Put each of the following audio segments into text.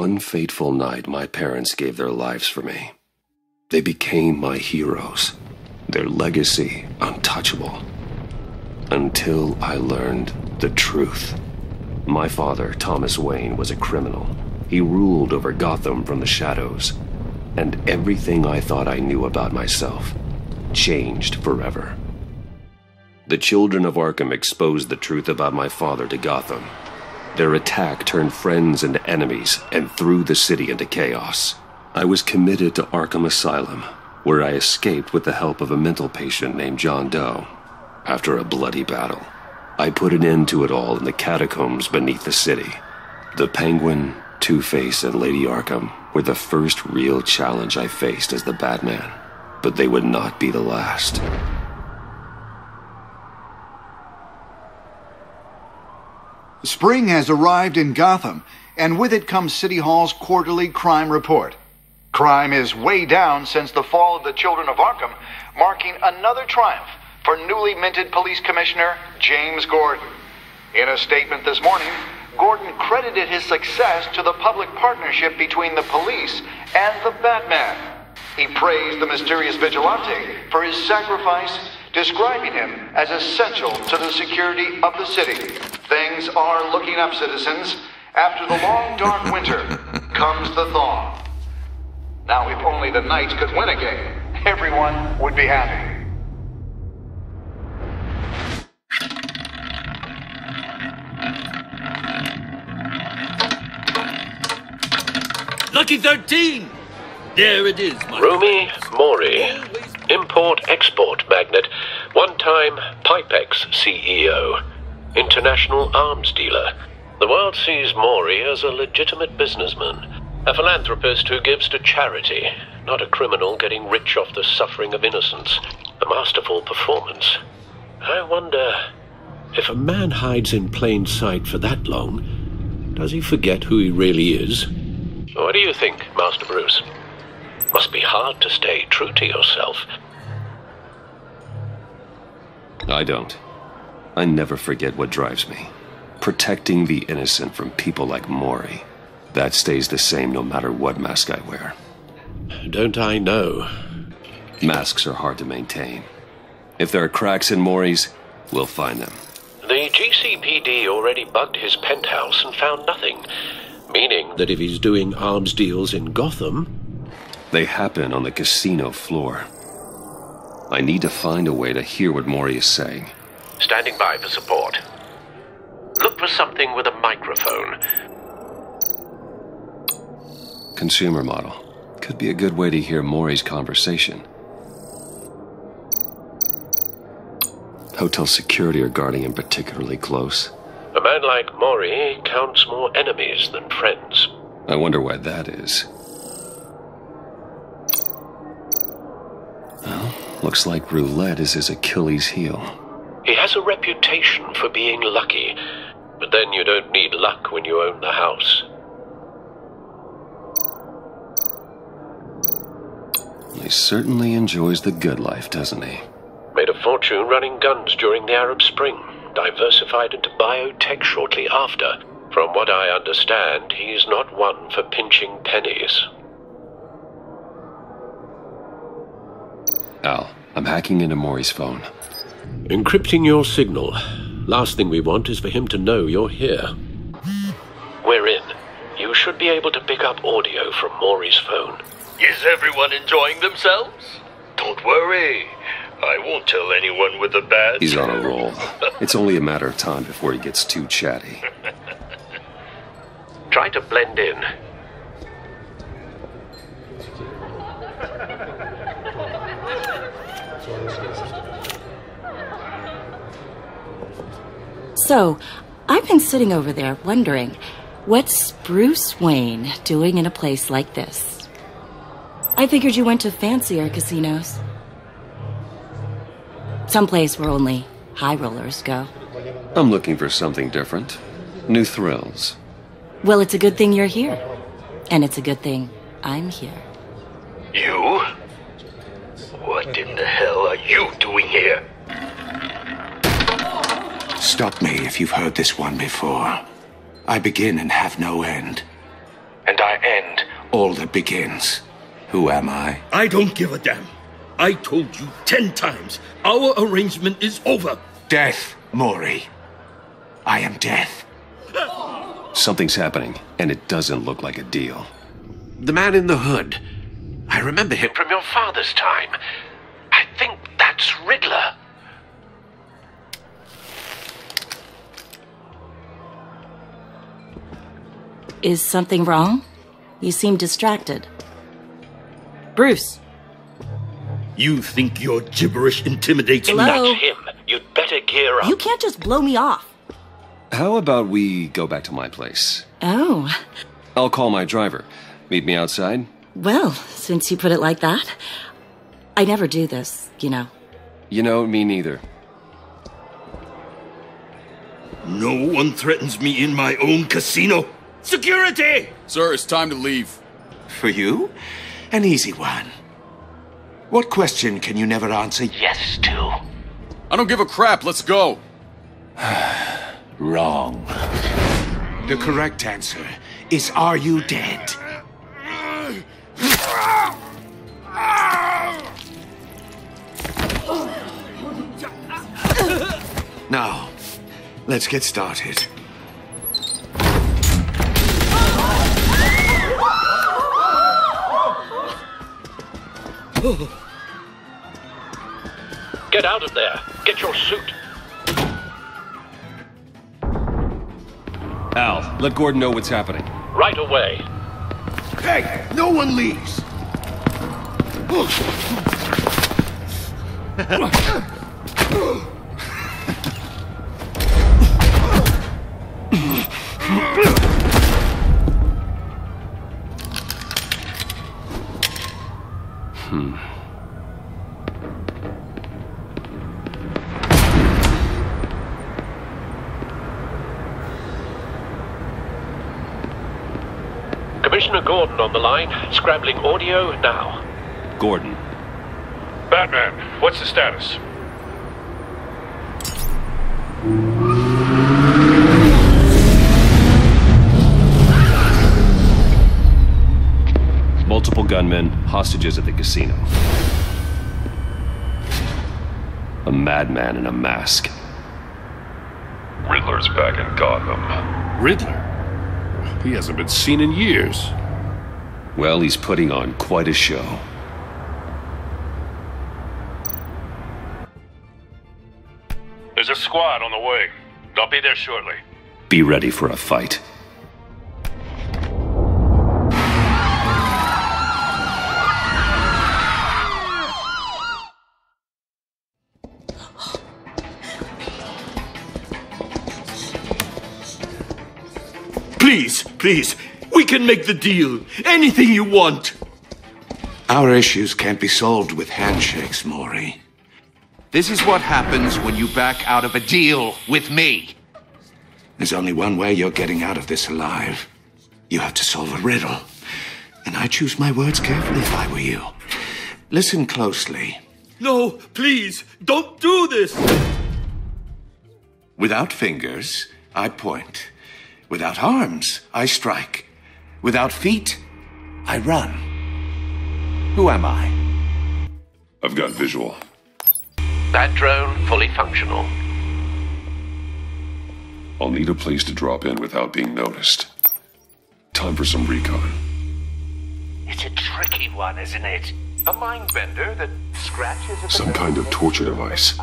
One fateful night, my parents gave their lives for me. They became my heroes, their legacy untouchable. Until I learned the truth. My father, Thomas Wayne, was a criminal. He ruled over Gotham from the shadows. And everything I thought I knew about myself changed forever. The children of Arkham exposed the truth about my father to Gotham. Their attack turned friends into enemies and threw the city into chaos. I was committed to Arkham Asylum, where I escaped with the help of a mental patient named John Doe. After a bloody battle, I put an end to it all in the catacombs beneath the city. The Penguin, Two Face, and Lady Arkham were the first real challenge I faced as the Batman, but they would not be the last. Spring has arrived in Gotham, and with it comes City Hall's quarterly crime report. Crime is way down since the fall of the Children of Arkham, marking another triumph for newly minted Police Commissioner James Gordon. In a statement this morning, Gordon credited his success to the public partnership between the police and the Batman. He praised the mysterious vigilante for his sacrifice describing him as essential to the security of the city. Things are looking up, citizens. After the long, dark winter comes the thaw. Now, if only the Knights could win a game, everyone would be happy. Lucky 13! There it is, my Rumi Mori, import-export magnate, one-time Pipex CEO, international arms dealer. The world sees Mori as a legitimate businessman, a philanthropist who gives to charity, not a criminal getting rich off the suffering of innocents. A masterful performance. I wonder if a man hides in plain sight for that long, does he forget who he really is? What do you think, Master Bruce? Must be hard to stay true to yourself. I don't. I never forget what drives me. Protecting the innocent from people like Mori. That stays the same no matter what mask I wear. Don't I know? Masks are hard to maintain. If there are cracks in Mori's, we'll find them. The GCPD already bugged his penthouse and found nothing, meaning that if he's doing arms deals in Gotham, they happen on the casino floor. I need to find a way to hear what Mori is saying. Standing by for support. Look for something with a microphone. Consumer model. Could be a good way to hear Mori's conversation. Hotel security are guarding him particularly close. A man like Mori counts more enemies than friends. I wonder why that is. Well, looks like roulette is his Achilles heel. He has a reputation for being lucky, but then you don't need luck when you own the house. He certainly enjoys the good life, doesn't he? Made a fortune running guns during the Arab Spring, diversified into biotech shortly after. From what I understand, he's not one for pinching pennies. Al, I'm hacking into Mori's phone. Encrypting your signal. Last thing we want is for him to know you're here. We're in. You should be able to pick up audio from Mori's phone. Is everyone enjoying themselves? Don't worry. I won't tell anyone with a badge. He's on a roll. it's only a matter of time before he gets too chatty. Try to blend in. So, I've been sitting over there wondering, what's Bruce Wayne doing in a place like this? I figured you went to fancier casinos. Someplace where only high rollers go. I'm looking for something different. New thrills. Well, it's a good thing you're here. And it's a good thing I'm here. You? What in the hell are you doing here? Stop me if you've heard this one before. I begin and have no end. And I end all that begins. Who am I? I don't give a damn. I told you ten times. Our arrangement is over. Death, Mori. I am death. Something's happening, and it doesn't look like a deal. The man in the hood. I remember him from your father's time. I think that's Riddler. Is something wrong? You seem distracted. Bruce, You think your gibberish intimidates Hello? me? That's him. You'd better gear up. you can't just blow me off. How about we go back to my place? Oh, I'll call my driver. Meet me outside? well, since you put it like that, I never do this, you know. You know, me neither. No one threatens me in my own casino. Security! Sir, it's time to leave. For you? An easy one. What question can you never answer yes to? I don't give a crap. Let's go. Wrong. The correct answer is Are you dead? Now, let's get started. Get out of there. Get your suit. Al, let Gordon know what's happening. Right away. Hey, no one leaves! Hmm. Commissioner Gordon on the line. Scrambling audio now. Gordon, Batman, what's the status? Multiple gunmen, hostages at the casino. A madman in a mask. Riddler's back in Gotham. Riddler? He hasn't been seen in years. Well, he's putting on quite a show. There's a squad on the way. They'll be there shortly. Be ready for a fight. Please, please, we can make the deal. Anything you want. Our issues can't be solved with handshakes, Mori. This is what happens when you back out of a deal with me. There's only one way you're getting out of this alive. You have to solve a riddle. And I choose my words carefully if I were you. Listen closely. No, please, don't do this. Without fingers, I point. Without arms, I strike. Without feet, I run. Who am I? I've got visual. That drone fully functional. I'll need a place to drop in without being noticed. Time for some recon. It's a tricky one, isn't it? A mind bender that scratches Some kind of torture device.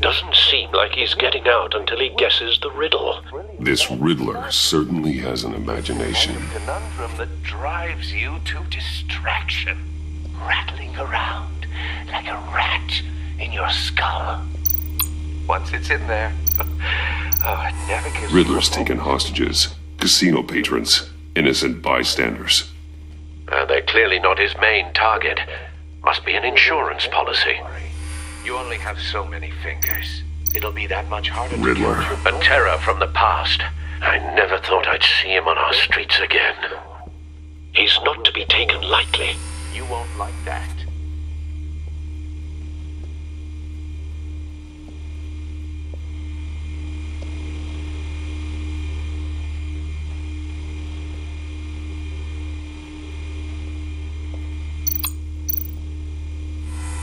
Doesn't seem like he's getting out until he guesses the riddle. This Riddler certainly has an imagination. A conundrum that drives you to distraction. Rattling around like a rat in your skull. Once it's in there, oh, it never gives Riddler's taken hostages, casino patrons, innocent bystanders. And they're clearly not his main target. Must be an insurance policy. You only have so many fingers. It'll be that much harder to Riddler. A terror from the past. I never thought I'd see him on our streets again. He's not to be taken lightly. You won't like that.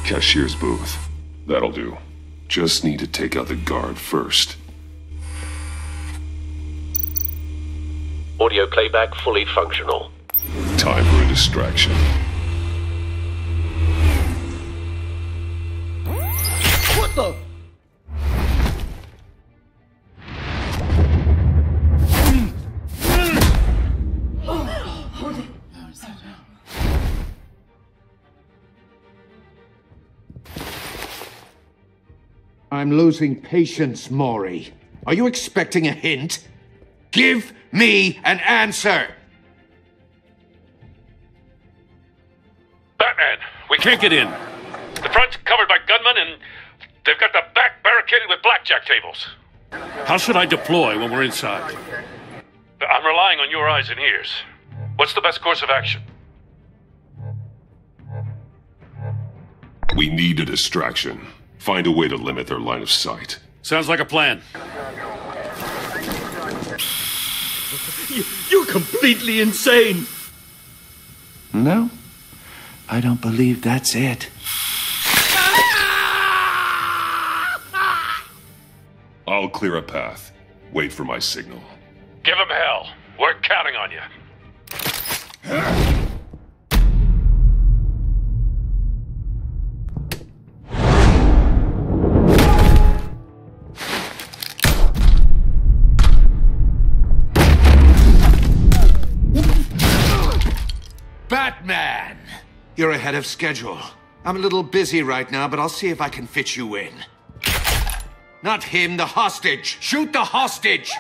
Cashier's booth. That'll do. Just need to take out the guard first. Audio playback fully functional. Time for a distraction. What the? I'm losing patience, Mori. Are you expecting a hint? Give me an answer! Batman, we Can't get in. The front's covered by gunmen, and they've got the back barricaded with blackjack tables. How should I deploy when we're inside? I'm relying on your eyes and ears. What's the best course of action? We need a distraction. Find a way to limit their line of sight. Sounds like a plan. You're completely insane. No, I don't believe that's it. I'll clear a path. Wait for my signal. Give him hell. We're counting on you. Batman! You're ahead of schedule. I'm a little busy right now, but I'll see if I can fit you in. Not him, the hostage! Shoot the hostage!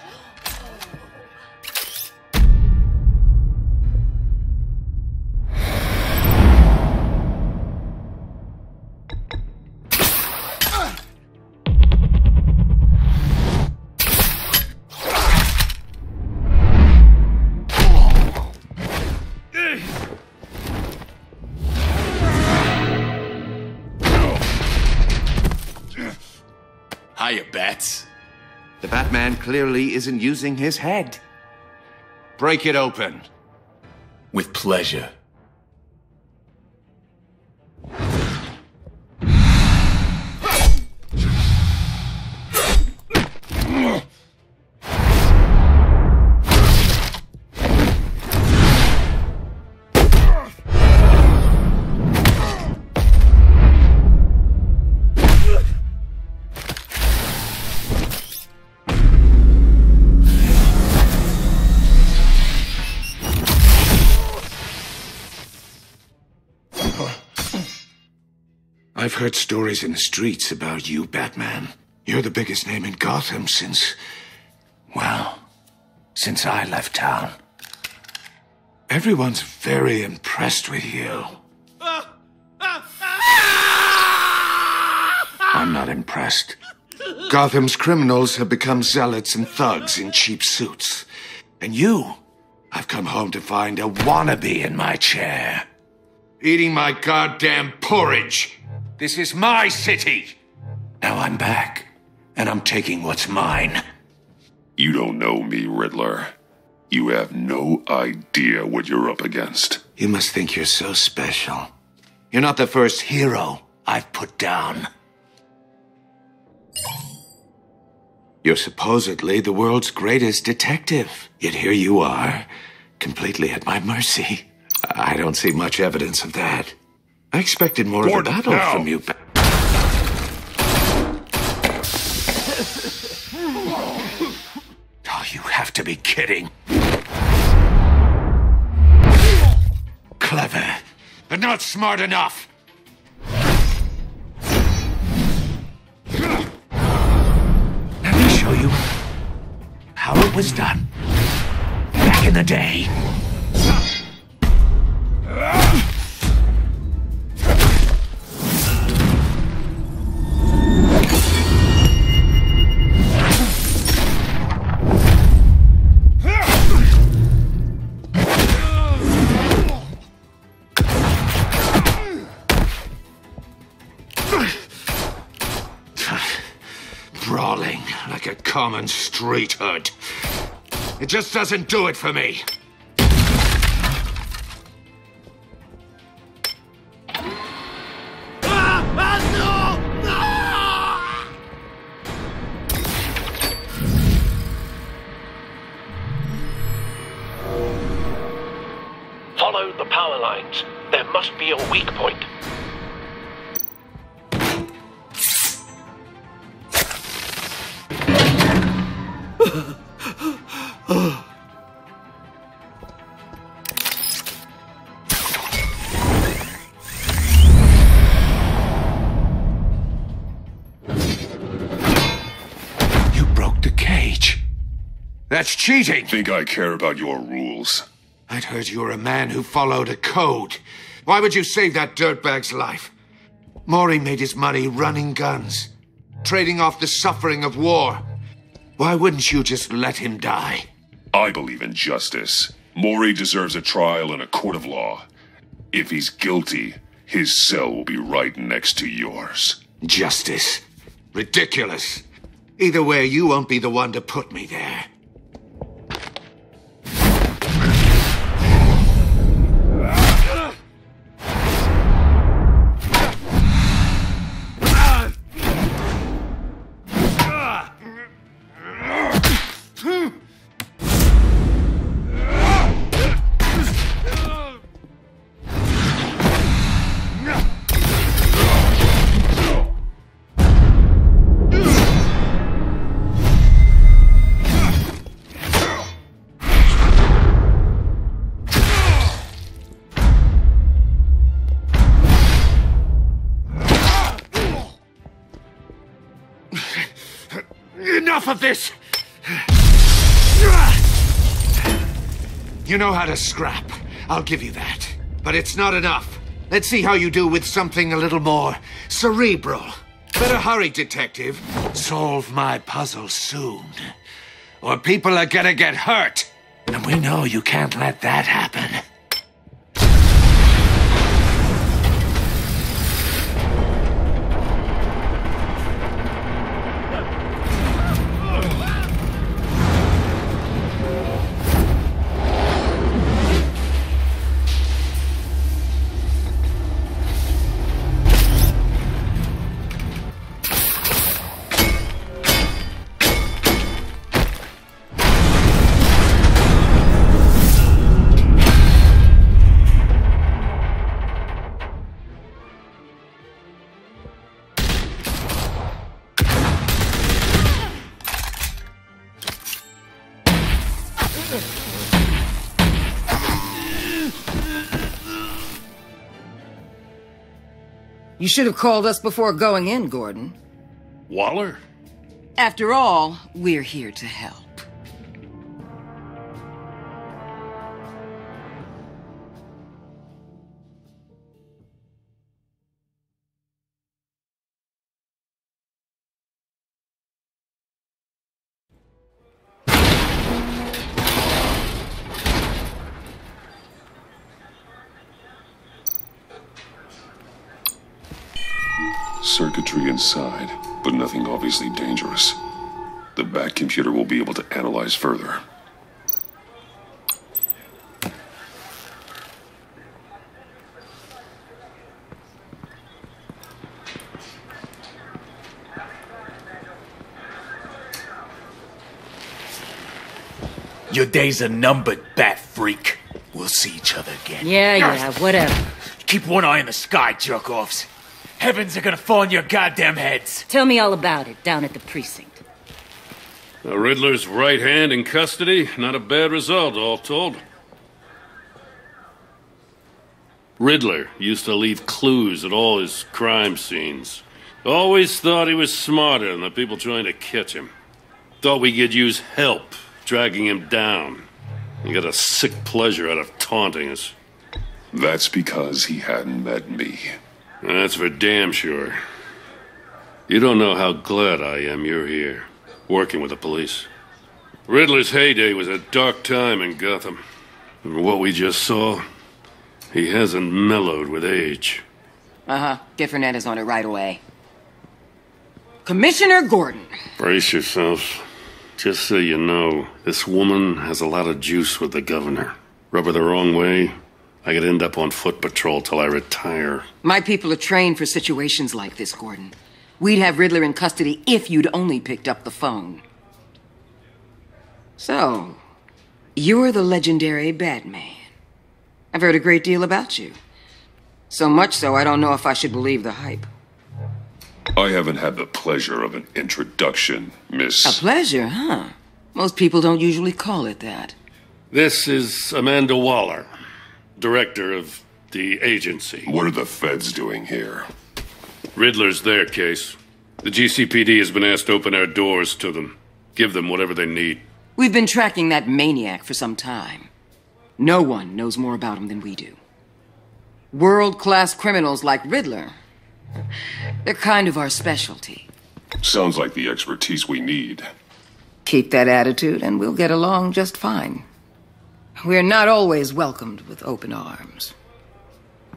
Clearly isn't using his head. Break it open. With pleasure. Heard stories in the streets about you, Batman. You're the biggest name in Gotham since. Well, since I left town. Everyone's very impressed with you. I'm not impressed. Gotham's criminals have become zealots and thugs in cheap suits. And you, I've come home to find a wannabe in my chair. Eating my goddamn porridge. This is my city. Now I'm back, and I'm taking what's mine. You don't know me, Riddler. You have no idea what you're up against. You must think you're so special. You're not the first hero I've put down. You're supposedly the world's greatest detective. Yet here you are, completely at my mercy. I don't see much evidence of that. I expected more Gordon, of a battle now. from you. Oh, you have to be kidding. Clever, but not smart enough. Let me show you how it was done back in the day. Common street hood. It just doesn't do it for me. That's cheating. Think I care about your rules? I'd heard you were a man who followed a code. Why would you save that dirtbag's life? Mori made his money running guns, trading off the suffering of war. Why wouldn't you just let him die? I believe in justice. Mori deserves a trial in a court of law. If he's guilty, his cell will be right next to yours. Justice. Ridiculous. Either way, you won't be the one to put me there. You know how to scrap. I'll give you that. But it's not enough. Let's see how you do with something a little more cerebral. Better hurry, detective. Solve my puzzle soon. Or people are gonna get hurt. And we know you can't let that happen. You should have called us before going in, Gordon. Waller? After all, we're here to help. Inside, but nothing obviously dangerous. The Batcomputer will be able to analyze further. Your days are numbered, bat freak. We'll see each other again. Yeah, yeah, whatever. Keep one eye in the sky, jerk offs. Heavens are gonna fall on your goddamn heads. Tell me all about it down at the precinct. The Riddler's right hand in custody. Not a bad result, all told. Riddler used to leave clues at all his crime scenes. Always thought he was smarter than the people trying to catch him. Thought we could use help dragging him down. He got a sick pleasure out of taunting us. That's because he hadn't met me. That's for damn sure. You don't know how glad I am you're here, working with the police. Riddler's heyday was a dark time in Gotham. And what we just saw, he hasn't mellowed with age. Uh huh. Get Fernandez on it right away. Commissioner Gordon. Brace yourself. Just so you know, this woman has a lot of juice with the governor. Rub her the wrong way, I could end up on foot patrol till I retire. My people are trained for situations like this, Gordon. We'd have Riddler in custody if you'd only picked up the phone. So, you're the legendary Batman. I've heard a great deal about you. So much so, I don't know if I should believe the hype. I haven't had the pleasure of an introduction, Miss. A pleasure, huh? Most people don't usually call it that. This is Amanda Waller, director of the agency. What are the feds doing here? Riddler's their case. The GCPD has been asked to open our doors to them, give them whatever they need. We've been tracking that maniac for some time. No one knows more about him than we do. World class criminals like Riddler. They're kind of our specialty. Sounds like the expertise we need. Keep that attitude, and we'll get along just fine. We're not always welcomed with open arms.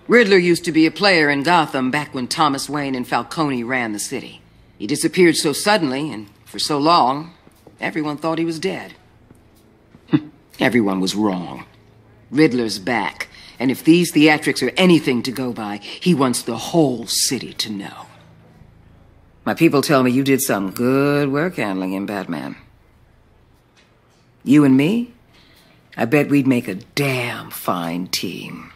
Riddler used to be a player in Gotham back when Thomas Wayne and Falcone ran the city. He disappeared so suddenly and for so long, everyone thought he was dead. Hmm. everyone was wrong. Riddler's back, and if these theatrics are anything to go by, he wants the whole city to know. My people tell me you did some good work handling him, Batman. You and me? I bet we'd make a damn fine team.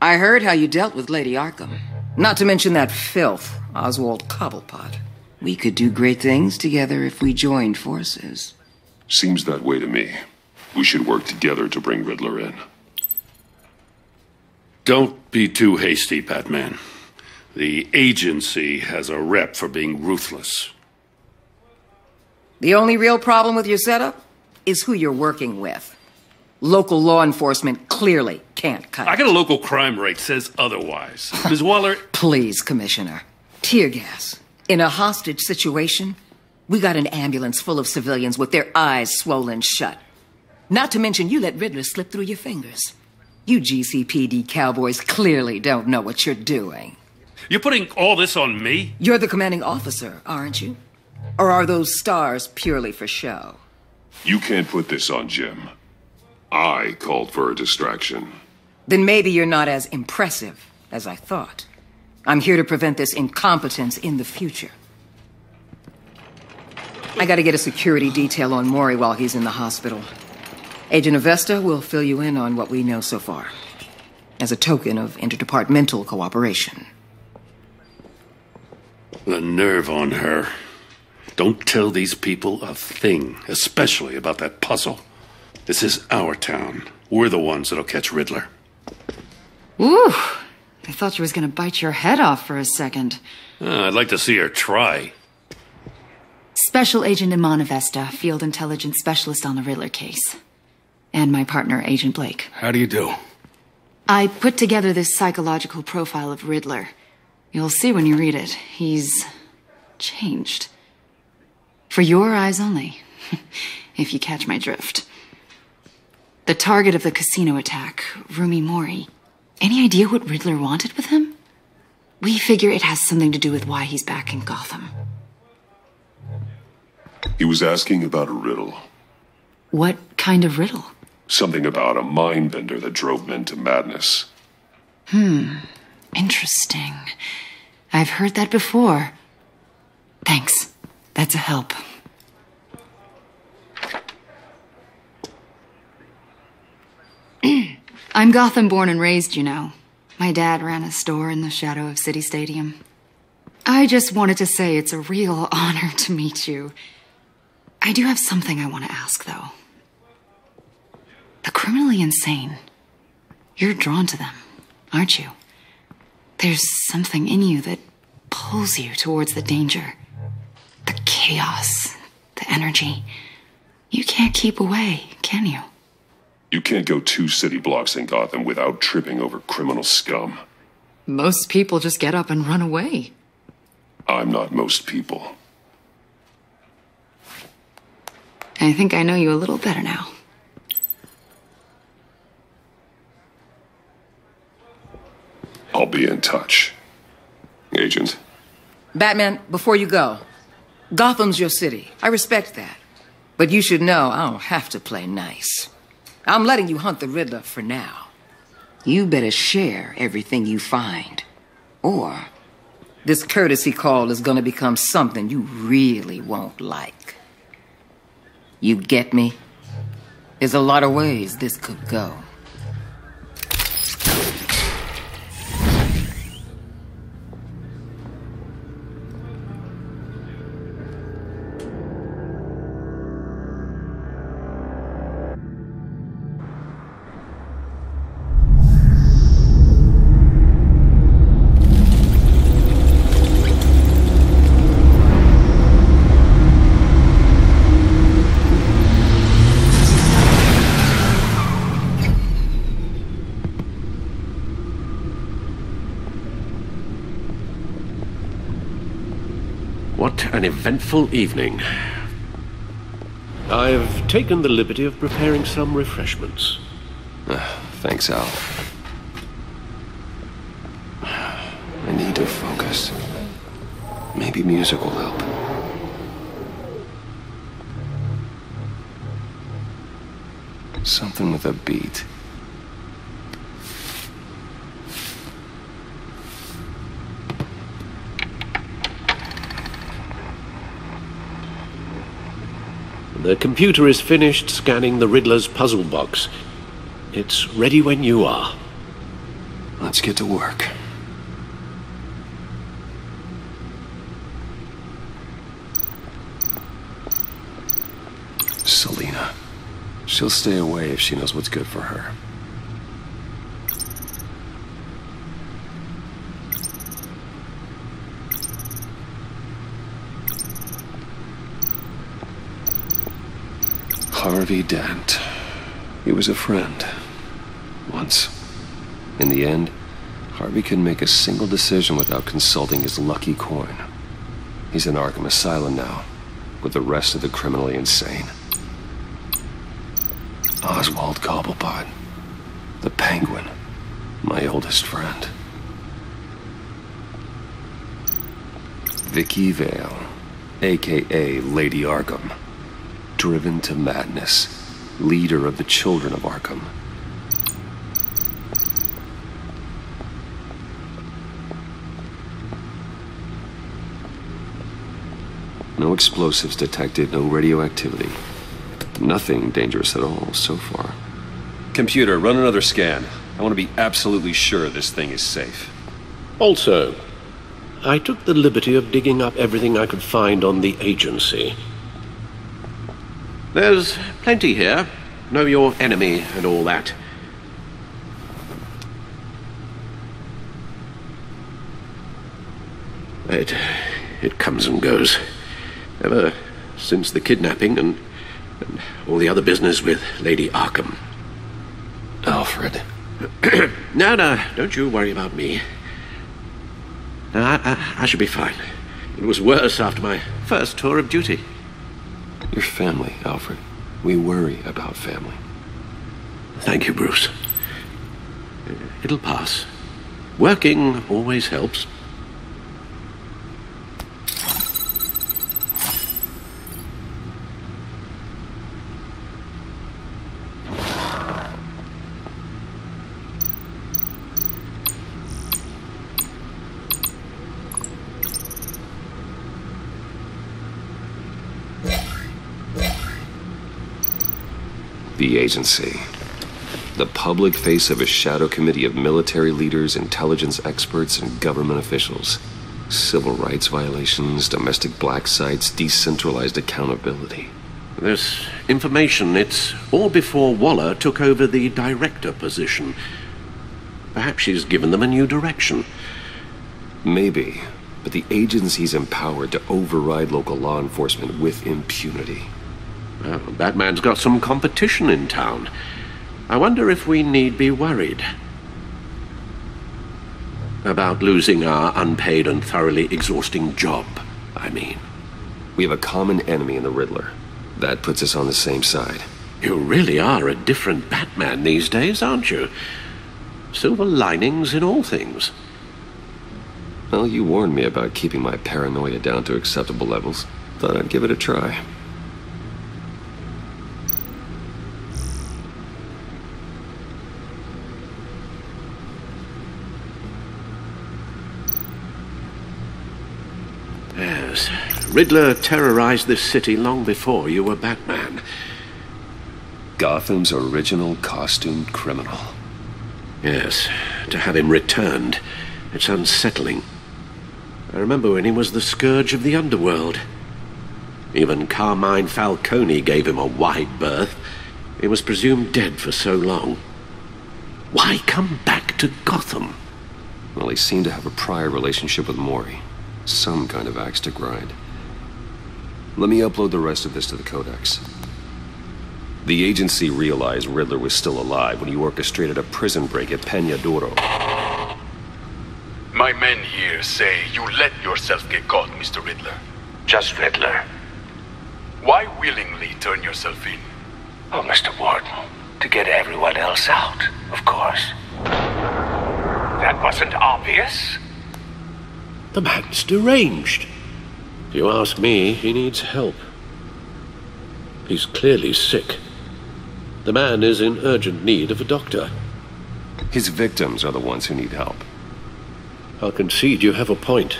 I heard how you dealt with Lady Arkham. Not to mention that filth, Oswald Cobblepot. We could do great things together if we joined forces. Seems that way to me. We should work together to bring Riddler in. Don't be too hasty, Batman. The agency has a rep for being ruthless. The only real problem with your setup is who you're working with. Local law enforcement clearly can't cut I got a local crime rate says otherwise. Ms. Waller. Please, Commissioner. Tear gas. In a hostage situation, we got an ambulance full of civilians with their eyes swollen shut. Not to mention, you let Riddler slip through your fingers. You GCPD cowboys clearly don't know what you're doing. You're putting all this on me? You're the commanding officer, aren't you? Or are those stars purely for show? You can't put this on Jim. I called for a distraction. Then maybe you're not as impressive as I thought. I'm here to prevent this incompetence in the future. I gotta get a security detail on Mori while he's in the hospital. Agent Avesta will fill you in on what we know so far, as a token of interdepartmental cooperation. The nerve on her. Don't tell these people a thing, especially about that puzzle. This is our town. We're the ones that'll catch Riddler. Ooh, I thought she was gonna bite your head off for a second. Uh, I'd like to see her try. Special Agent Iman Avesta, Field Intelligence Specialist on the Riddler case. And my partner, Agent Blake. How do you do? I put together this psychological profile of Riddler. You'll see when you read it. He's changed. For your eyes only, if you catch my drift. The target of the casino attack, Rumi Mori. Any idea what Riddler wanted with him? We figure it has something to do with why he's back in Gotham. He was asking about a riddle. What kind of riddle? Something about a mind bender that drove men to madness. Hmm, interesting. I've heard that before. Thanks. That's a help. I'm Gotham born and raised, you know. My dad ran a store in the shadow of City Stadium. I just wanted to say it's a real honor to meet you. I do have something I want to ask, though. The criminally insane. You're drawn to them, aren't you? There's something in you that pulls you towards the danger, the chaos, the energy. You can't keep away, can you? You can't go two city blocks in Gotham without tripping over criminal scum. Most people just get up and run away. I'm not most people. I think I know you a little better now. I'll be in touch. Agent. Batman, before you go, Gotham's your city. I respect that. But you should know I don't have to play nice. I'm letting you hunt the Riddler for now. You better share everything you find. Or this courtesy call is gonna become something you really won't like. You get me? There's a lot of ways this could go. Eventful evening. I've taken the liberty of preparing some refreshments. Uh, thanks, Al. I need to focus. Maybe music will help. Something with a beat. The computer is finished scanning the Riddler's puzzle box. It's ready when you are. Let's get to work. Selina. She'll stay away if she knows what's good for her. Harvey Dent. He was a friend. Once. In the end, Harvey couldn't make a single decision without consulting his lucky coin. He's in Arkham Asylum now, with the rest of the criminally insane. Oswald Cobblepot. The Penguin. My oldest friend. Vicky Vale, aka Lady Arkham. Driven to madness. Leader of the Children of Arkham. No explosives detected, no radioactivity. Nothing dangerous at all so far. Computer, run another scan. I want to be absolutely sure this thing is safe. Also, I took the liberty of digging up everything I could find on the agency. There's plenty here. Know your enemy and all that. It, it comes and goes. Ever since the kidnapping and, and all the other business with Lady Arkham. Alfred. no, no, don't you worry about me. No, I, I, I should be fine. It was worse after my first tour of duty. Your family, Alfred. We worry about family. Thank you, Bruce. It'll pass. Working always helps. The agency. The public face of a shadow committee of military leaders, intelligence experts, and government officials. Civil rights violations, domestic black sites, decentralized accountability. This information, it's all before Waller took over the director position. Perhaps she's given them a new direction. Maybe, but the agency's empowered to override local law enforcement with impunity. Well, Batman's got some competition in town. I wonder if we need be worried. About losing our unpaid and thoroughly exhausting job, I mean. We have a common enemy in the Riddler. That puts us on the same side. You really are a different Batman these days, aren't you? Silver linings in all things. Well, you warned me about keeping my paranoia down to acceptable levels. Thought I'd give it a try. Yes. Riddler terrorized this city long before you were Batman. Gotham's original costumed criminal. Yes. To have him returned, it's unsettling. I remember when he was the scourge of the underworld. Even Carmine Falcone gave him a wide berth. He was presumed dead for so long. Why come back to Gotham? Well, he seemed to have a prior relationship with Mori. Some kind of axe to grind. Let me upload the rest of this to the Codex. The agency realized Riddler was still alive when he orchestrated a prison break at Peña Duro. My men here say you let yourself get caught, Mr. Riddler. Just Riddler. Why willingly turn yourself in? Oh, Mr. Warden, to get everyone else out, of course. That wasn't obvious. The man's deranged. If you ask me, he needs help. He's clearly sick. The man is in urgent need of a doctor. His victims are the ones who need help. I'll concede you have a point.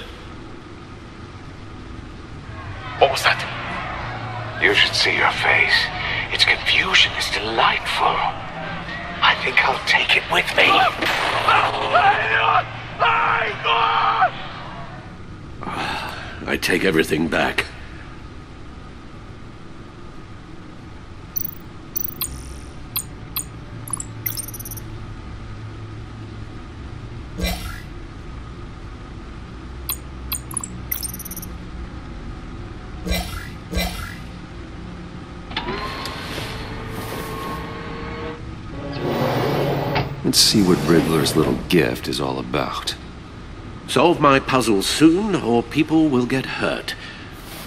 What was that? You should see your face. Its confusion is delightful. I think I'll take it with me. I take everything back. Let's see what Riddler's little gift is all about. Solve my puzzle soon, or people will get hurt.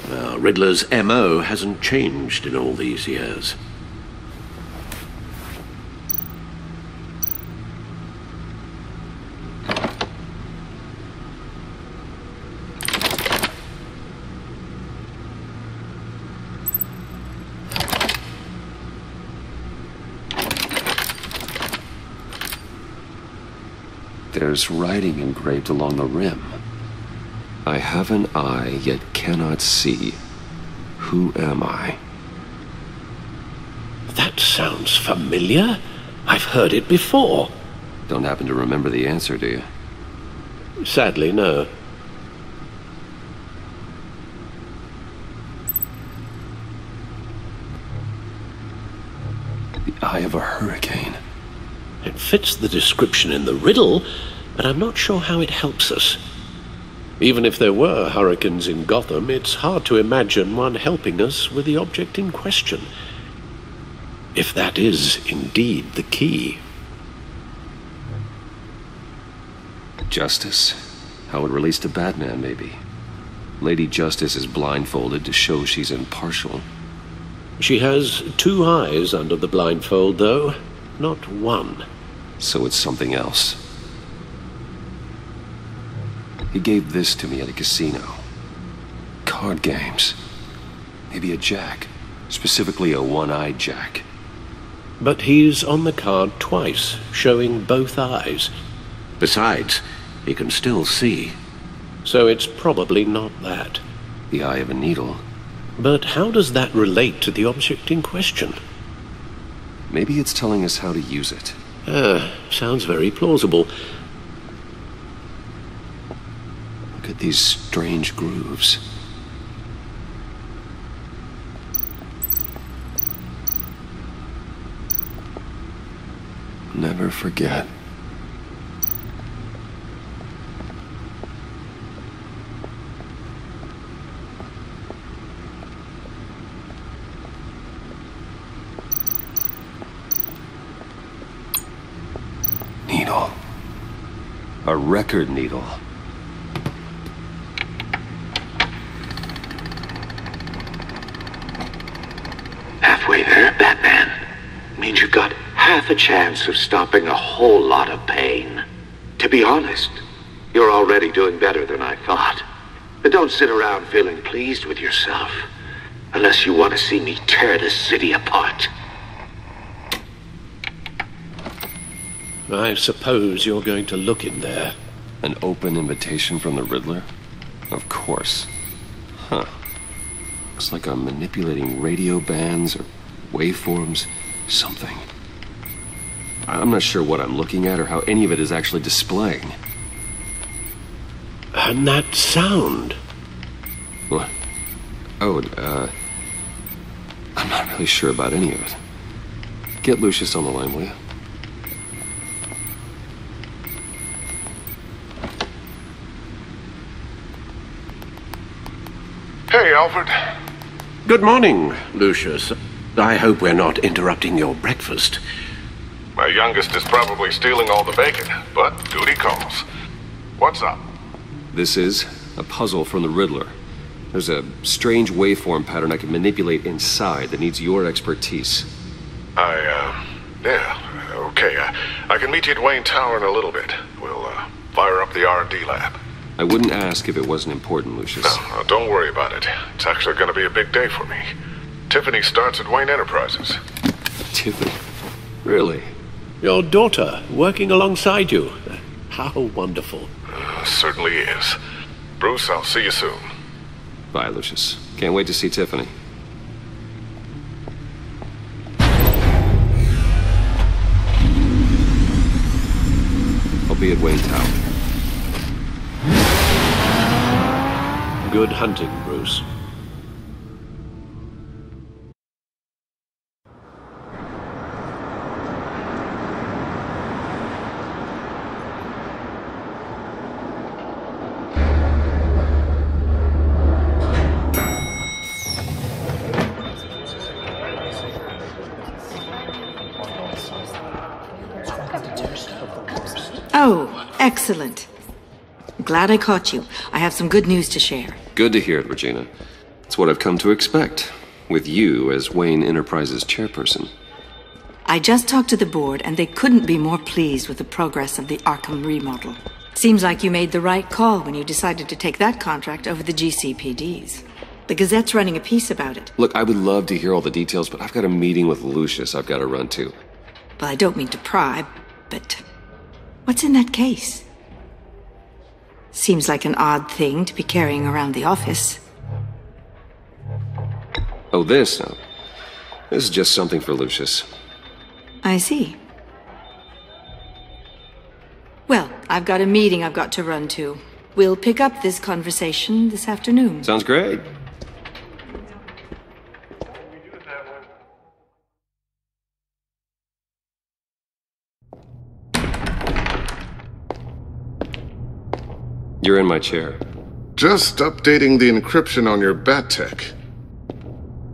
Uh, Riddler's MO hasn't changed in all these years. There's writing engraved along the rim. I have an eye, yet cannot see. Who am I? That sounds familiar. I've heard it before. Don't happen to remember the answer, do you? Sadly, no. The eye of a hurricane. It fits the description in the riddle, but I'm not sure how it helps us. Even if there were hurricanes in Gotham, it's hard to imagine one helping us with the object in question. If that is indeed the key. Justice? How it relates to Batman, maybe. Lady Justice is blindfolded to show she's impartial. She has two eyes under the blindfold, though, not one. So it's something else. He gave this to me at a casino. Card games. Maybe a jack. Specifically a one-eyed jack. But he's on the card twice, showing both eyes. Besides, he can still see. So it's probably not that. The eye of a needle. But how does that relate to the object in question? Maybe it's telling us how to use it. Ah, sounds very plausible. Look these strange grooves. Never forget. Needle. A record needle. Halfway there, Batman. Means you've got half a chance of stopping a whole lot of pain. To be honest, you're already doing better than I thought. But don't sit around feeling pleased with yourself. Unless you want to see me tear this city apart. I suppose you're going to look in there. An open invitation from the Riddler? Of course. Huh. Looks like I'm manipulating radio bands or waveforms, something. I'm not sure what I'm looking at or how any of it is actually displaying. And that sound. What? Oh, uh. I'm not really sure about any of it. Get Lucius on the line, will you? Hey, Alfred. Good morning, Lucius. I hope we're not interrupting your breakfast. My youngest is probably stealing all the bacon, but duty calls. What's up? This is a puzzle from the Riddler. There's a strange waveform pattern I can manipulate inside that needs your expertise. I, uh, yeah, okay. I, I can meet you at Wayne Tower in a little bit. We'll, uh, fire up the R&D lab. I wouldn't ask if it wasn't important, Lucius. No, no, don't worry about it. It's actually going to be a big day for me. Tiffany starts at Wayne Enterprises. Tiffany? Really? Your daughter, working alongside you. How wonderful. Uh, certainly is. Bruce, I'll see you soon. Bye, Lucius. Can't wait to see Tiffany. I'll be at Wayne Tower. Good hunting, Bruce. Glad I caught you. I have some good news to share. Good to hear it, Regina. It's what I've come to expect, with you as Wayne Enterprises chairperson. I just talked to the board, and they couldn't be more pleased with the progress of the Arkham remodel. Seems like you made the right call when you decided to take that contract over the GCPD's. The Gazette's running a piece about it. Look, I would love to hear all the details, but I've got a meeting with Lucius I've got to run to. Well, I don't mean to pry, but what's in that case? Seems like an odd thing to be carrying around the office. Oh, this? No. This is just something for Lucius. I see. Well, I've got a meeting I've got to run to. We'll pick up this conversation this afternoon. Sounds great. You're in my chair. Just updating the encryption on your bat tech.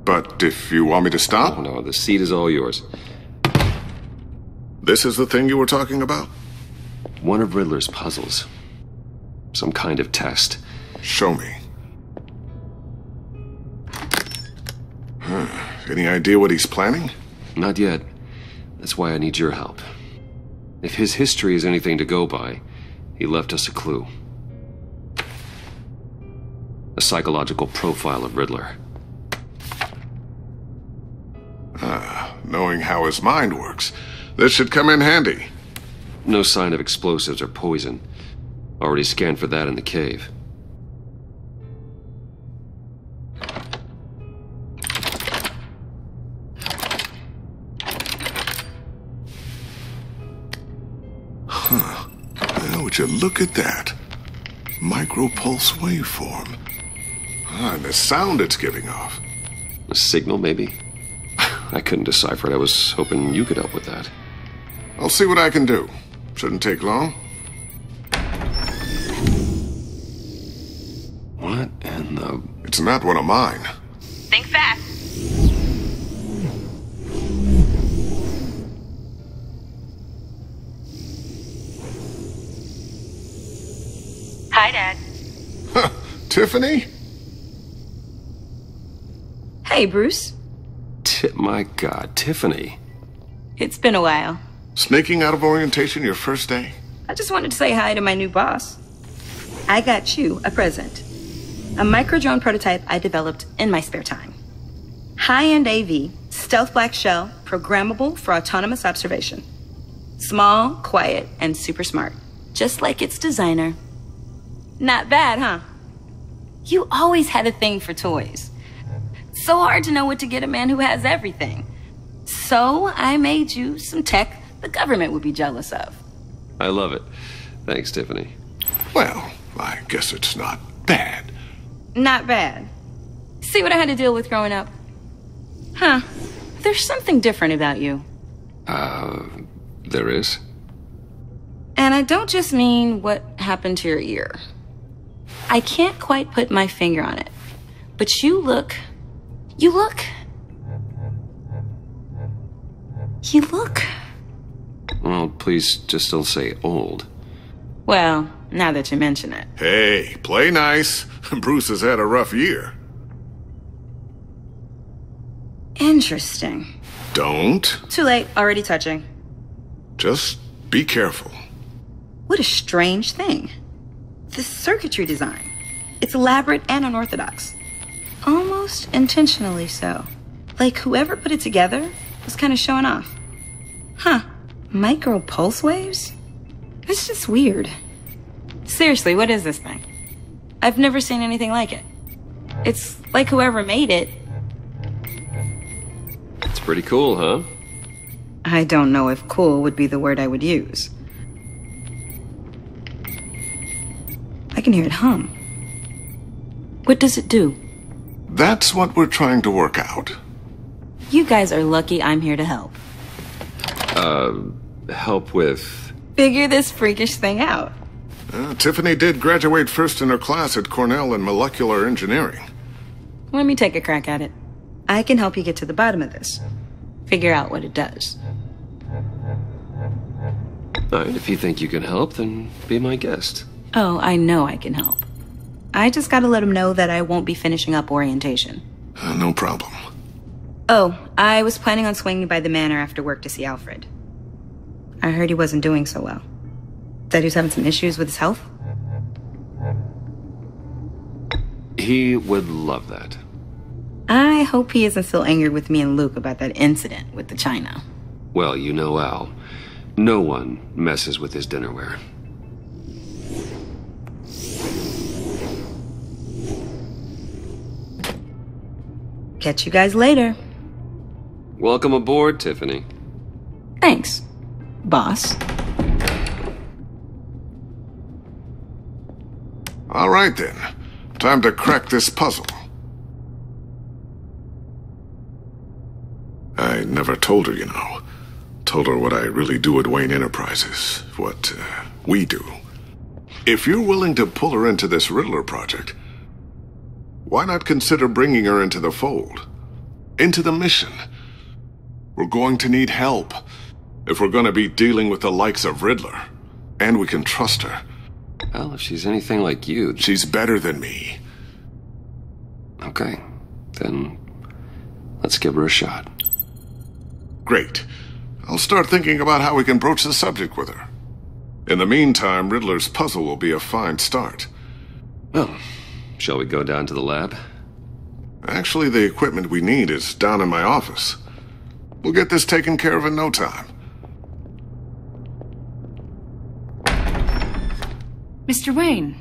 But if you want me to stop? Oh, no, the seat is all yours. This is the thing you were talking about? One of Riddler's puzzles. Some kind of test. Show me. Huh. Any idea what he's planning? Not yet. That's why I need your help. If his history is anything to go by, he left us a clue. Psychological profile of Riddler. Ah, knowing how his mind works, this should come in handy. No sign of explosives or poison. Already scanned for that in the cave. Huh. Well, would you look at that? Micropulse waveform. Ah, and the sound it's giving off. A signal, maybe? I couldn't decipher it. I was hoping you could help with that. I'll see what I can do. Shouldn't take long. What in the... It's not one of mine. Think fast. Hi, Dad. Huh, Tiffany? Hey, Bruce. Ti my God, Tiffany. It's been a while. Sneaking out of orientation your first day? I just wanted to say hi to my new boss. I got you a present. A micro drone prototype I developed in my spare time. High end AV, stealth black shell, programmable for autonomous observation. Small, quiet, and super smart. Just like its designer. Not bad, huh? You always had a thing for toys. So hard to know what to get a man who has everything. So I made you some tech the government would be jealous of. I love it. Thanks, Tiffany. Well, I guess it's not bad. Not bad. See what I had to deal with growing up? Huh. There's something different about you. Uh, there is? And I don't just mean what happened to your ear. I can't quite put my finger on it. But you look. You look. You look. Well, please just don't say old. Well, now that you mention it. Hey, play nice. Bruce has had a rough year. Interesting. Don't. Too late, already touching. Just be careful. What a strange thing. This circuitry design. It's elaborate and unorthodox. Almost intentionally so. Like whoever put it together was kind of showing off. Huh. Micro pulse waves? It's just weird. Seriously, what is this thing? I've never seen anything like it. It's like whoever made it. It's pretty cool, huh? I don't know if cool would be the word I would use. I can hear it hum. What does it do? That's what we're trying to work out. You guys are lucky I'm here to help. Uh, help with. Figure this freakish thing out. Uh, Tiffany did graduate first in her class at Cornell in molecular engineering. Let me take a crack at it. I can help you get to the bottom of this. Figure out what it does. Alright, if you think you can help, then be my guest. Oh, I know I can help. I just gotta let him know that I won't be finishing up orientation. Uh, no problem. Oh, I was planning on swinging by the manor after work to see Alfred. I heard he wasn't doing so well. That he was having some issues with his health? He would love that. I hope he isn't still angered with me and Luke about that incident with the china. Well, you know Al. No one messes with his dinnerware. Catch you guys later. Welcome aboard, Tiffany. Thanks, boss. All right then. Time to crack this puzzle. I never told her, you know. Told her what I really do at Wayne Enterprises. What uh, we do. If you're willing to pull her into this Riddler project, why not consider bringing her into the fold? Into the mission? We're going to need help if we're going to be dealing with the likes of Riddler. And we can trust her. Well, if she's anything like you... She's better than me. Okay. Then let's give her a shot. Great. I'll start thinking about how we can broach the subject with her. In the meantime, Riddler's puzzle will be a fine start. Well, shall we go down to the lab? Actually, the equipment we need is down in my office. We'll get this taken care of in no time. Mr. Wayne,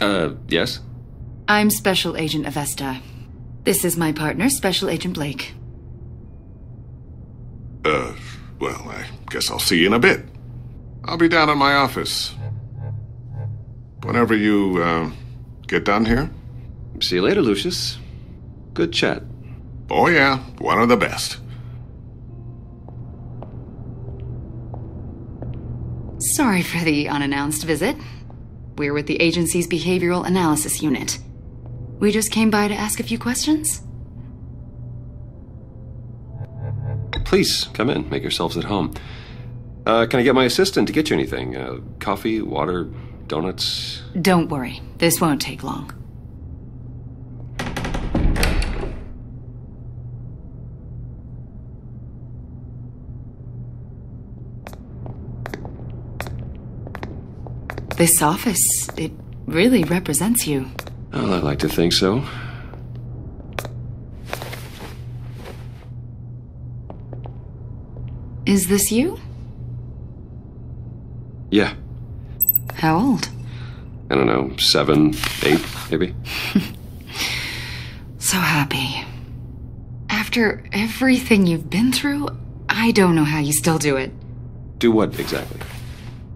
Uh, yes? I'm Special Agent Avesta. This is my partner, Special Agent Blake. Uh, well, I guess I'll see you in a bit. I'll be down in my office. Whenever you, uh, get done here. See you later, Lucius. Good chat. Oh, yeah. One of the best. Sorry for the unannounced visit. We're with the agency's Behavioral Analysis Unit. We just came by to ask a few questions. Please, come in. Make yourselves at home. Uh, can I get my assistant to get you anything? Uh, coffee, water, donuts? Don't worry, this won't take long. This office, it really represents you. Well, I'd like to think so. Is this you? Yeah. How old? I don't know, seven, eight, maybe? So happy. After everything you've been through, I don't know how you still do it. Do what exactly?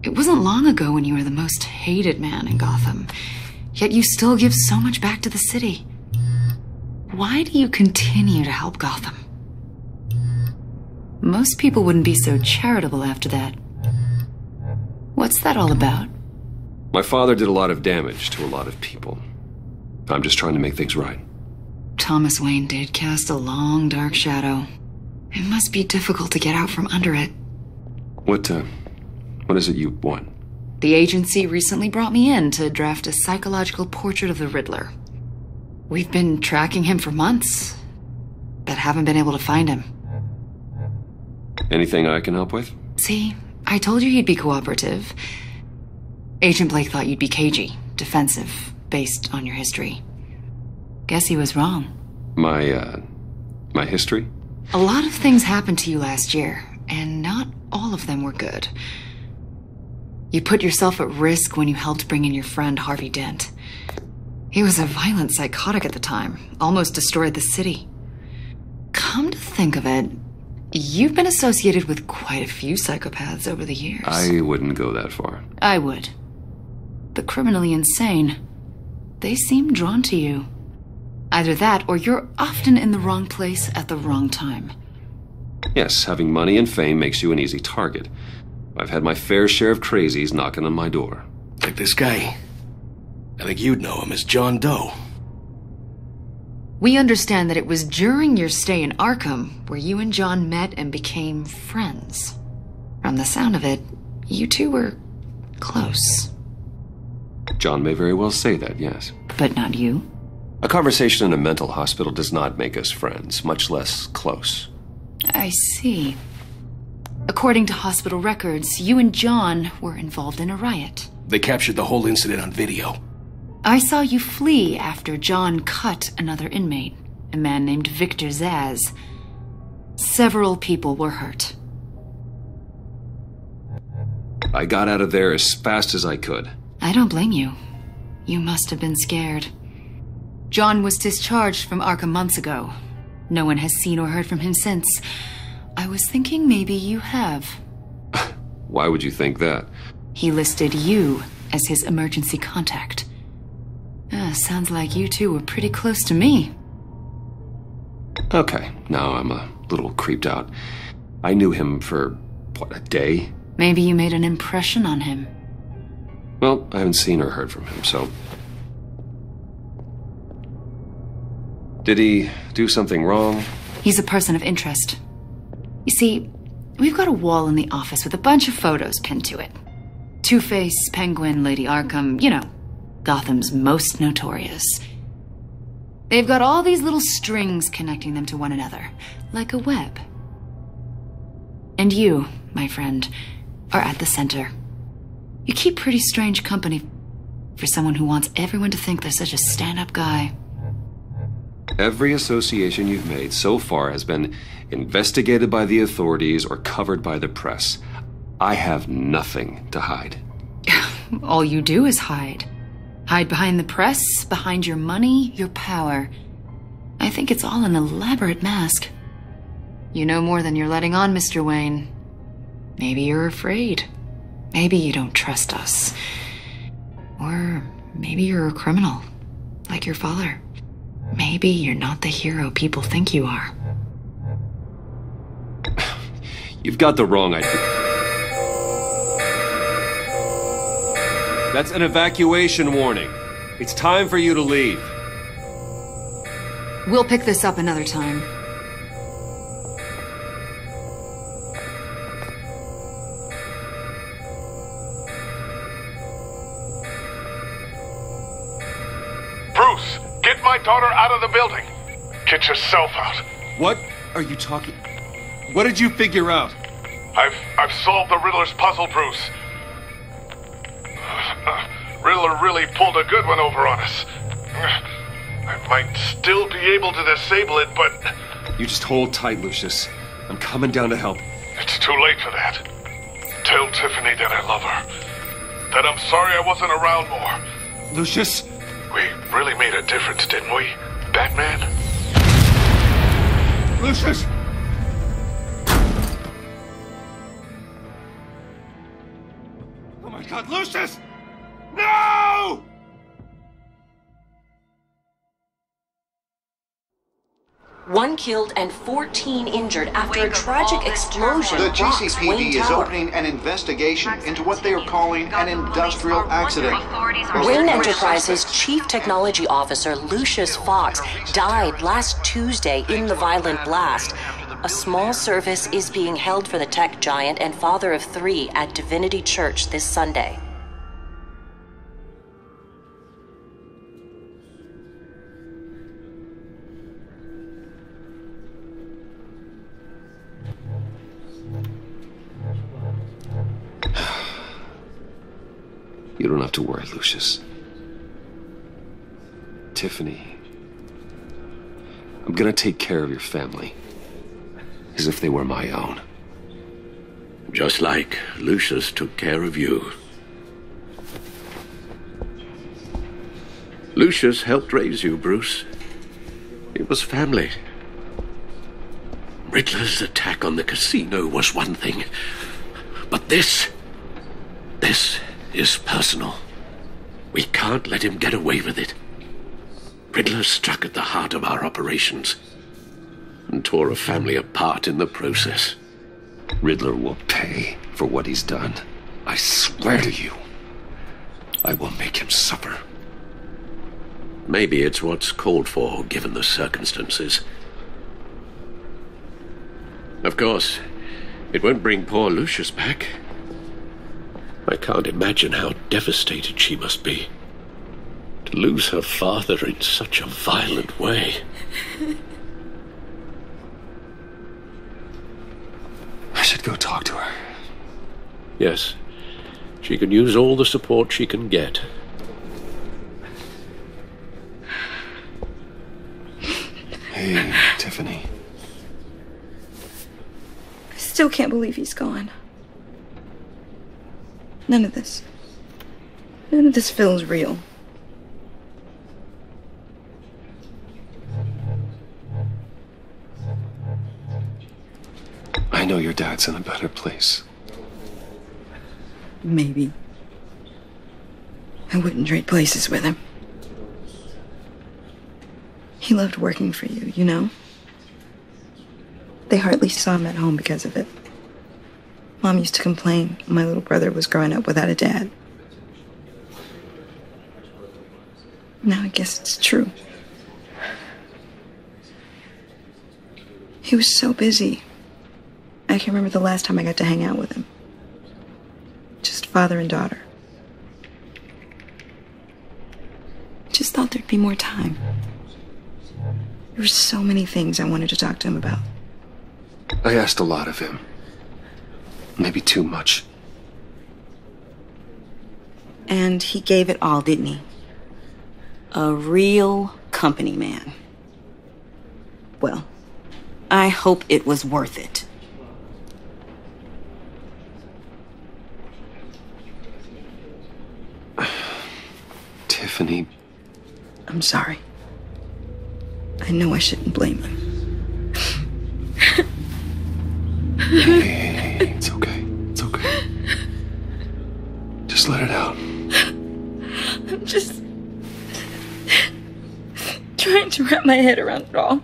It wasn't long ago when you were the most hated man in Gotham, yet you still give so much back to the city. Why do you continue to help Gotham? Most people wouldn't be so charitable after that. What's that all about? My father did a lot of damage to a lot of people. I'm just trying to make things right. Thomas Wayne did cast a long, dark shadow. It must be difficult to get out from under it. What, uh, what is it you want? The agency recently brought me in to draft a psychological portrait of the Riddler. We've been tracking him for months, but haven't been able to find him. Anything I can help with? See, I told you he'd be cooperative. Agent Blake thought you'd be cagey, defensive, based on your history. Guess he was wrong. My, uh, my history? A lot of things happened to you last year, and not all of them were good. You put yourself at risk when you helped bring in your friend Harvey Dent. He was a violent psychotic at the time, almost destroyed the city. Come to think of it, you've been associated with quite a few psychopaths over the years. I wouldn't go that far. I would. The criminally insane. They seem drawn to you. Either that, or you're often in the wrong place at the wrong time. Yes, having money and fame makes you an easy target. I've had my fair share of crazies knocking on my door. Like this guy. I think you'd know him as John Doe. We understand that it was during your stay in Arkham where you and John met and became friends. From the sound of it, you two were close. John may very well say that, yes. But not you? A conversation in a mental hospital does not make us friends, much less close. I see. According to hospital records, you and John were involved in a riot. They captured the whole incident on video. I saw you flee after John cut another inmate, a man named Victor Zsasz. Several people were hurt. I got out of there as fast as I could. I don't blame you. You must have been scared. John was discharged from Arkham months ago. No one has seen or heard from him since. I was thinking maybe you have. Why would you think that? He listed you as his emergency contact. Uh, sounds like you two were pretty close to me. Okay, now I'm a little creeped out. I knew him for, what, a day? Maybe you made an impression on him. Well, I haven't seen or heard from him, so. Did he do something wrong? He's a person of interest. You see, we've got a wall in the office with a bunch of photos pinned to it Two Face, Penguin, Lady Arkham, you know, Gotham's most notorious. They've got all these little strings connecting them to one another, like a web. And you, my friend, are at the center. You keep pretty strange company for someone who wants everyone to think they're such a stand up guy. Every association you've made so far has been investigated by the authorities or covered by the press. I have nothing to hide. All you do is hide. Hide behind the press, behind your money, your power. I think it's all an elaborate mask. You know more than you're letting on, Mr. Wayne. Maybe you're afraid. Maybe you don't trust us. Or maybe you're a criminal, like your father. Maybe you're not the hero people think you are. You've got the wrong idea. That's an evacuation warning. It's time for you to leave. We'll pick this up another time. Daughter out of the building. Get yourself out. What are you talking? What did you figure out? I've I've solved the Riddler's puzzle, Bruce. Riddler really pulled a good one over on us. I might still be able to disable it, but You just hold tight, Lucius. I'm coming down to help. it's too late for that. Tell Tiffany that I love her. That I'm sorry I wasn't around more. Lucius? We really made a difference, didn't we? Batman? Lucius! Oh my god, Lucius! No! One killed and 14 injured after a tragic explosion The GCPD is opening an investigation into what they are calling an industrial accident. Wayne Enterprises Chief Technology Officer Lucius Fox died last Tuesday in the violent blast. A small service is being held for the tech giant and father of three at Divinity Church this Sunday. You don't have to worry, Lucius. Tiffany. I'm gonna take care of your family. As if they were my own. Just like Lucius took care of you. Lucius helped raise you, Bruce. It was family. Riddler's attack on the casino was one thing. But this. Is personal. We can't let him get away with it. Riddler struck at the heart of our operations and tore a family apart in the process. Riddler will pay for what he's done. I swear to you. I will make him suffer. Maybe it's what's called for, given the circumstances. Of course, it won't bring poor Lucius back. I can't imagine how devastated she must be. To lose her father in such a violent way. I should go talk to her. Yes, she can use all the support she can get. Hey, Tiffany. I still can't believe he's gone. None of this. None of this feels real. I know your dad's in a better place. Maybe. I wouldn't trade places with him. He loved working for you, you know? They hardly saw him at home because of it. Mom used to complain my little brother was growing up without a dad. Now I guess it's true. He was so busy. I can't remember the last time I got to hang out with him. Just father and daughter. Just thought there'd be more time. There were so many things I wanted to talk to him about. I asked a lot of him. Maybe too much. And he gave it all, didn't he? A real company man. Well, I hope it was worth it. Tiffany. I'm sorry. I know I shouldn't blame him. Hey, hey, hey, it's okay. Just let it out. I'm just trying to wrap my head around it all.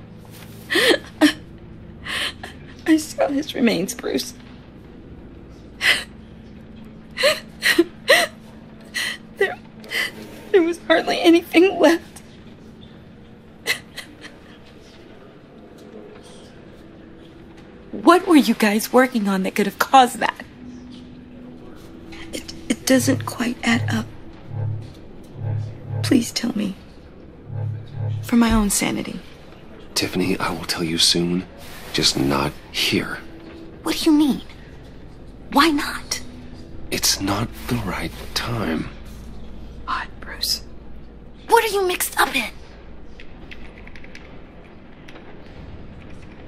I saw his remains, Bruce. There, there was hardly anything left. What were you guys working on that could have caused that? Doesn't quite add up. Please tell me. For my own sanity. Tiffany, I will tell you soon. Just not here. What do you mean? Why not? It's not the right time. Odd, Bruce. What are you mixed up in?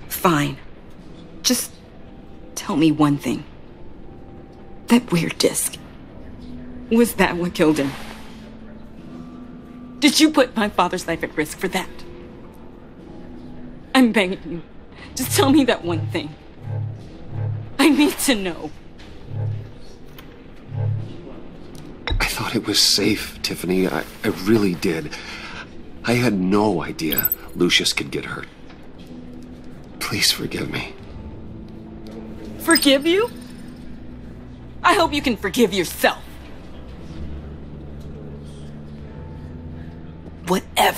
Fine. Just tell me one thing. That weird disc. Was that what killed him? Did you put my father's life at risk for that? I'm begging you. Just tell me that one thing. I need to know. I thought it was safe, Tiffany. I, I really did. I had no idea Lucius could get hurt. Please forgive me. Forgive you? I hope you can forgive yourself.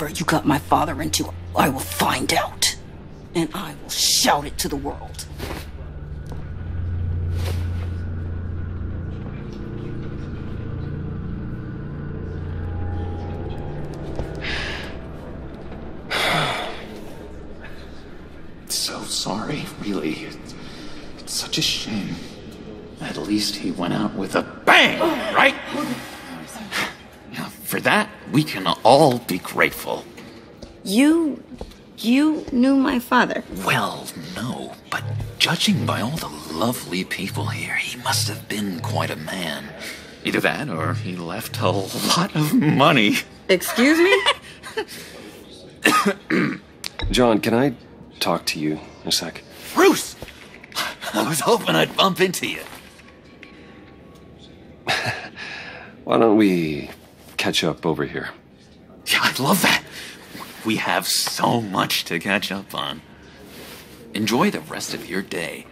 Whatever you got my father into, I will find out. And I will shout it to the world. So sorry, really. It's such a shame. At least he went out with a bang, right? For that, we can all be grateful. You. you knew my father. Well, no, but judging by all the lovely people here, he must have been quite a man. Either that or he left a lot of money. Excuse me? John, can I talk to you a sec? Bruce! I was hoping I'd bump into you. Why don't we catch up over here? Yeah, I'd love that. We have so much to catch up on. Enjoy the rest of your day.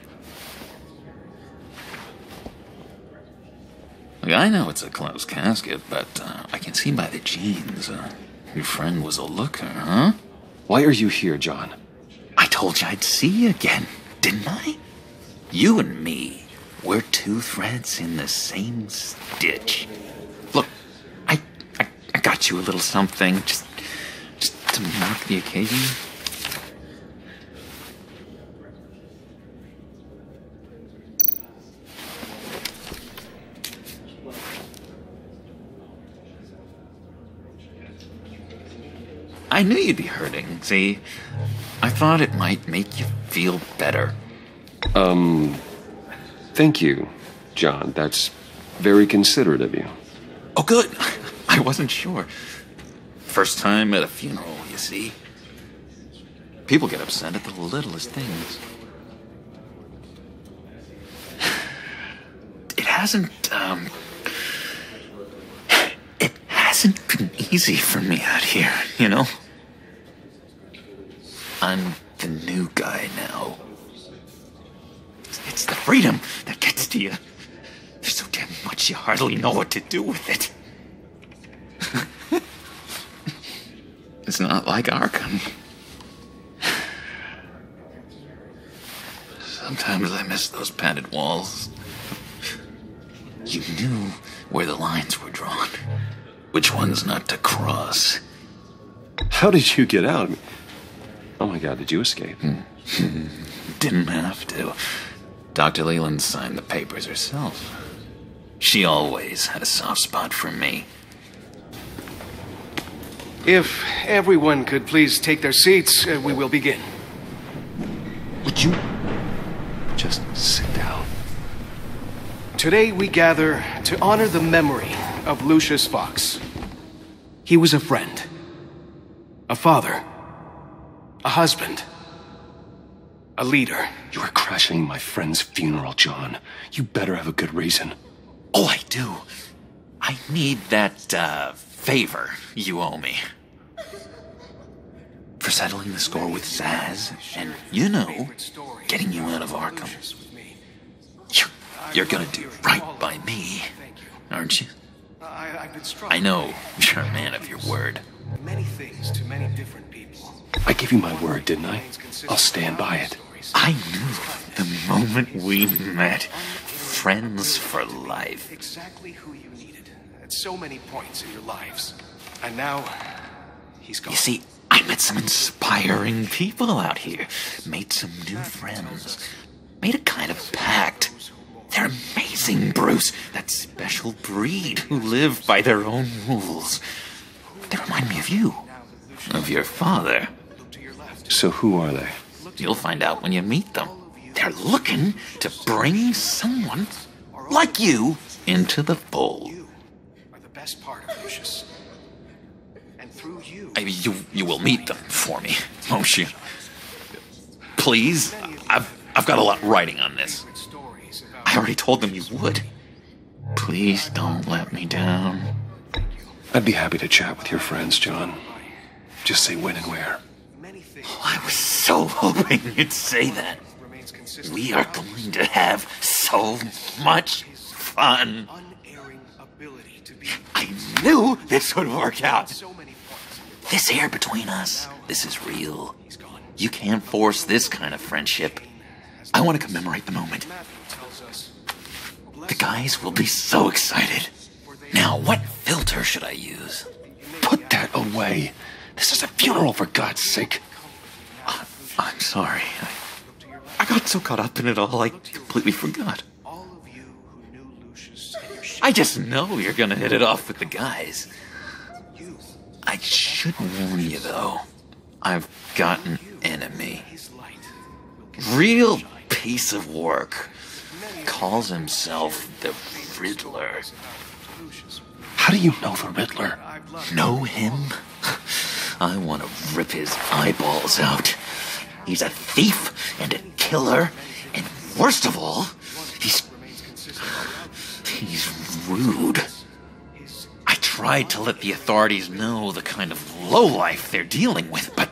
Look, I know it's a closed casket, but uh, I can see by the genes. Uh, your friend was a looker, huh? Why are you here, John? I told you I'd see you again, didn't I? You and me, we're two threads in the same stitch. Look, I, I, I got you a little something, just, just to mark the occasion. I knew you'd be hurting, see? I thought it might make you feel better. Um, thank you, John. That's very considerate of you. Oh, good. I wasn't sure. First time at a funeral, you see. People get upset at the littlest things. It hasn't, um. It hasn't been easy for me out here, you know? I'm the new guy now. It's the freedom that gets to you. There's so damn much you hardly know what to do with it. it's not like Arkham. Sometimes I miss those padded walls. You knew where the lines were drawn, which ones not to cross. How did you get out? Oh my god, did you escape? Hmm. Didn't have to. Dr. Leland signed the papers herself. She always had a soft spot for me. If everyone could please take their seats, uh, we will begin. Would you just sit down? Today we gather to honor the memory of Lucius Fox. He was a friend, a father, a husband, a leader. You are crashing my friend's funeral, John. You better have a good reason. Oh, I do. I need that, uh, favor you owe me. For settling the score with Zsasz, and, you know, getting you out of Arkham. You're, you're gonna do right by me, aren't you? I know you're a man of your word. Many things to many different people. I gave you my word, didn't I? I'll stand by it. I knew the moment we met. Friends for life. Exactly who you needed at so many points in your lives. And now, he's gone. You see, I met some inspiring people out here. Made some new friends. Made a kind of pact. They're amazing, Bruce. That special breed who live by their own rules. They remind me of you. Of your father. So who are they? You'll find out when you meet them. They're looking to bring someone like you into the fold. Are the best part of Lucius. And through you. I mean, you you will meet them for me, won't you? Please, I've I've got a lot writing on this. I already told them you would. Please don't let me down. I'd be happy to chat with your friends, John. Just say when and where. Oh, I was so hoping you'd say that. We are going to have so much fun. I knew this would work out. This air between us, this is real. You can't force this kind of friendship. I want to commemorate the moment. The guys will be so excited. Now, what filter should I use? Put that away. This is a funeral, for God's sake. Uh, I'm sorry. I, I got so caught up in it all, I completely forgot. I just know you're gonna hit it off with the guys. I should warn you, though. I've got an enemy. Real piece of work. Calls himself the Riddler. How do you know the Riddler? Know him? I want to rip his eyeballs out. He's a thief and a killer, and worst of all, he's. he's rude. I tried to let the authorities know the kind of lowlife they're dealing with, but.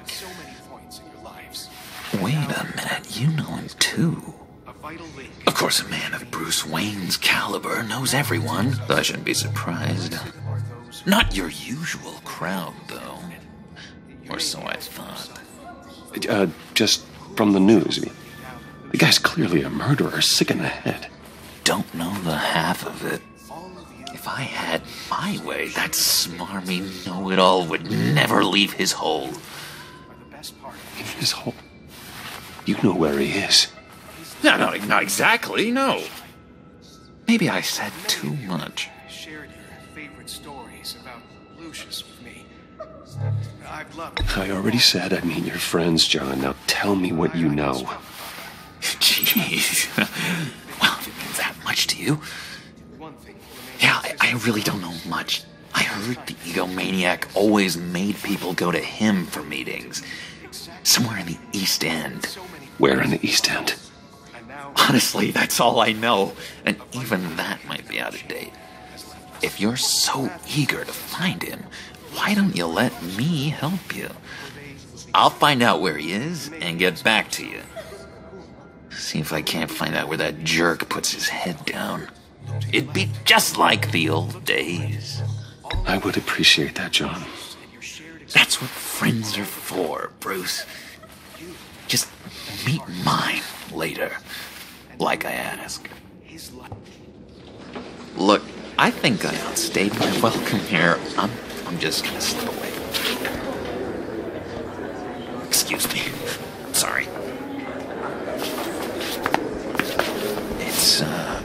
Wait a minute, you know him too. Of course, a man of Bruce Wayne's caliber knows everyone, so I shouldn't be surprised. Not your usual crowd, though. Or so I thought. Uh, just from the news. The guy's clearly a murderer, sick in the head. Don't know the half of it. If I had my way, that smarmy know-it-all would never leave his hole. His hole? You know where he is. No, no, not exactly, no. Maybe I said too much. Shared your favorite stories about Lucius with me. I've loved I already said I mean your friends, John. Now tell me what you know. Jeez. well, if it means that much to you. Yeah, I, I really don't know much. I heard the egomaniac always made people go to him for meetings. Somewhere in the East End. Where in the East End? Honestly, that's all I know, and even that might be out of date. If you're so eager to find him, why don't you let me help you? I'll find out where he is and get back to you. See if I can't find out where that jerk puts his head down. It'd be just like the old days. I would appreciate that, John. That's what friends are for, Bruce. Just meet mine later, like I asked. Look, I think I outstayed my welcome here. I'm, I'm just gonna slip away. Excuse me. Sorry. It's, uh.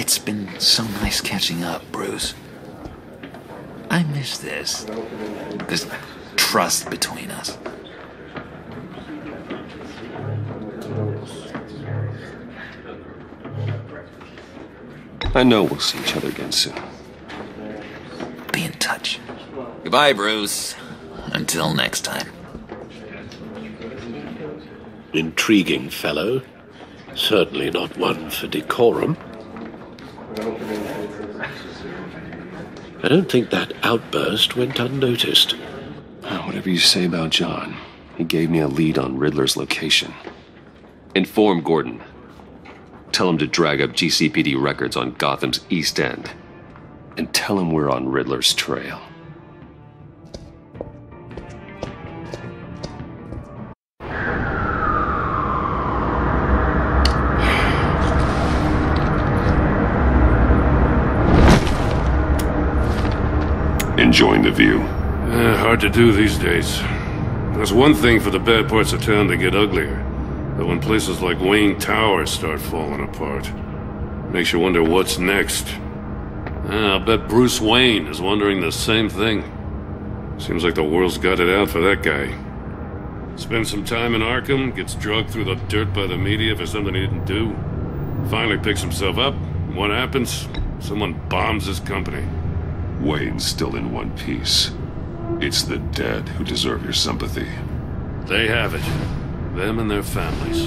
It's been so nice catching up, Bruce. I miss this. This trust between us. I know we'll see each other again soon. Be in touch. Goodbye, Bruce. Until next time. Intriguing fellow. Certainly not one for decorum. I don't think that outburst went unnoticed. Uh, whatever you say about John, he gave me a lead on Riddler's location. Inform Gordon. Tell him to drag up GCPD records on Gotham's East End. And tell him we're on Riddler's trail. Enjoying the view. Eh, hard to do these days. There's one thing for the bad parts of town to get uglier. But when places like Wayne Tower start falling apart, makes you wonder what's next. Eh, I'll bet Bruce Wayne is wondering the same thing. Seems like the world's got it out for that guy. Spends some time in Arkham, gets drugged through the dirt by the media for something he didn't do. Finally picks himself up. What happens? Someone bombs his company. Wayne's still in one piece. It's the dead who deserve your sympathy. They have it. Them and their families.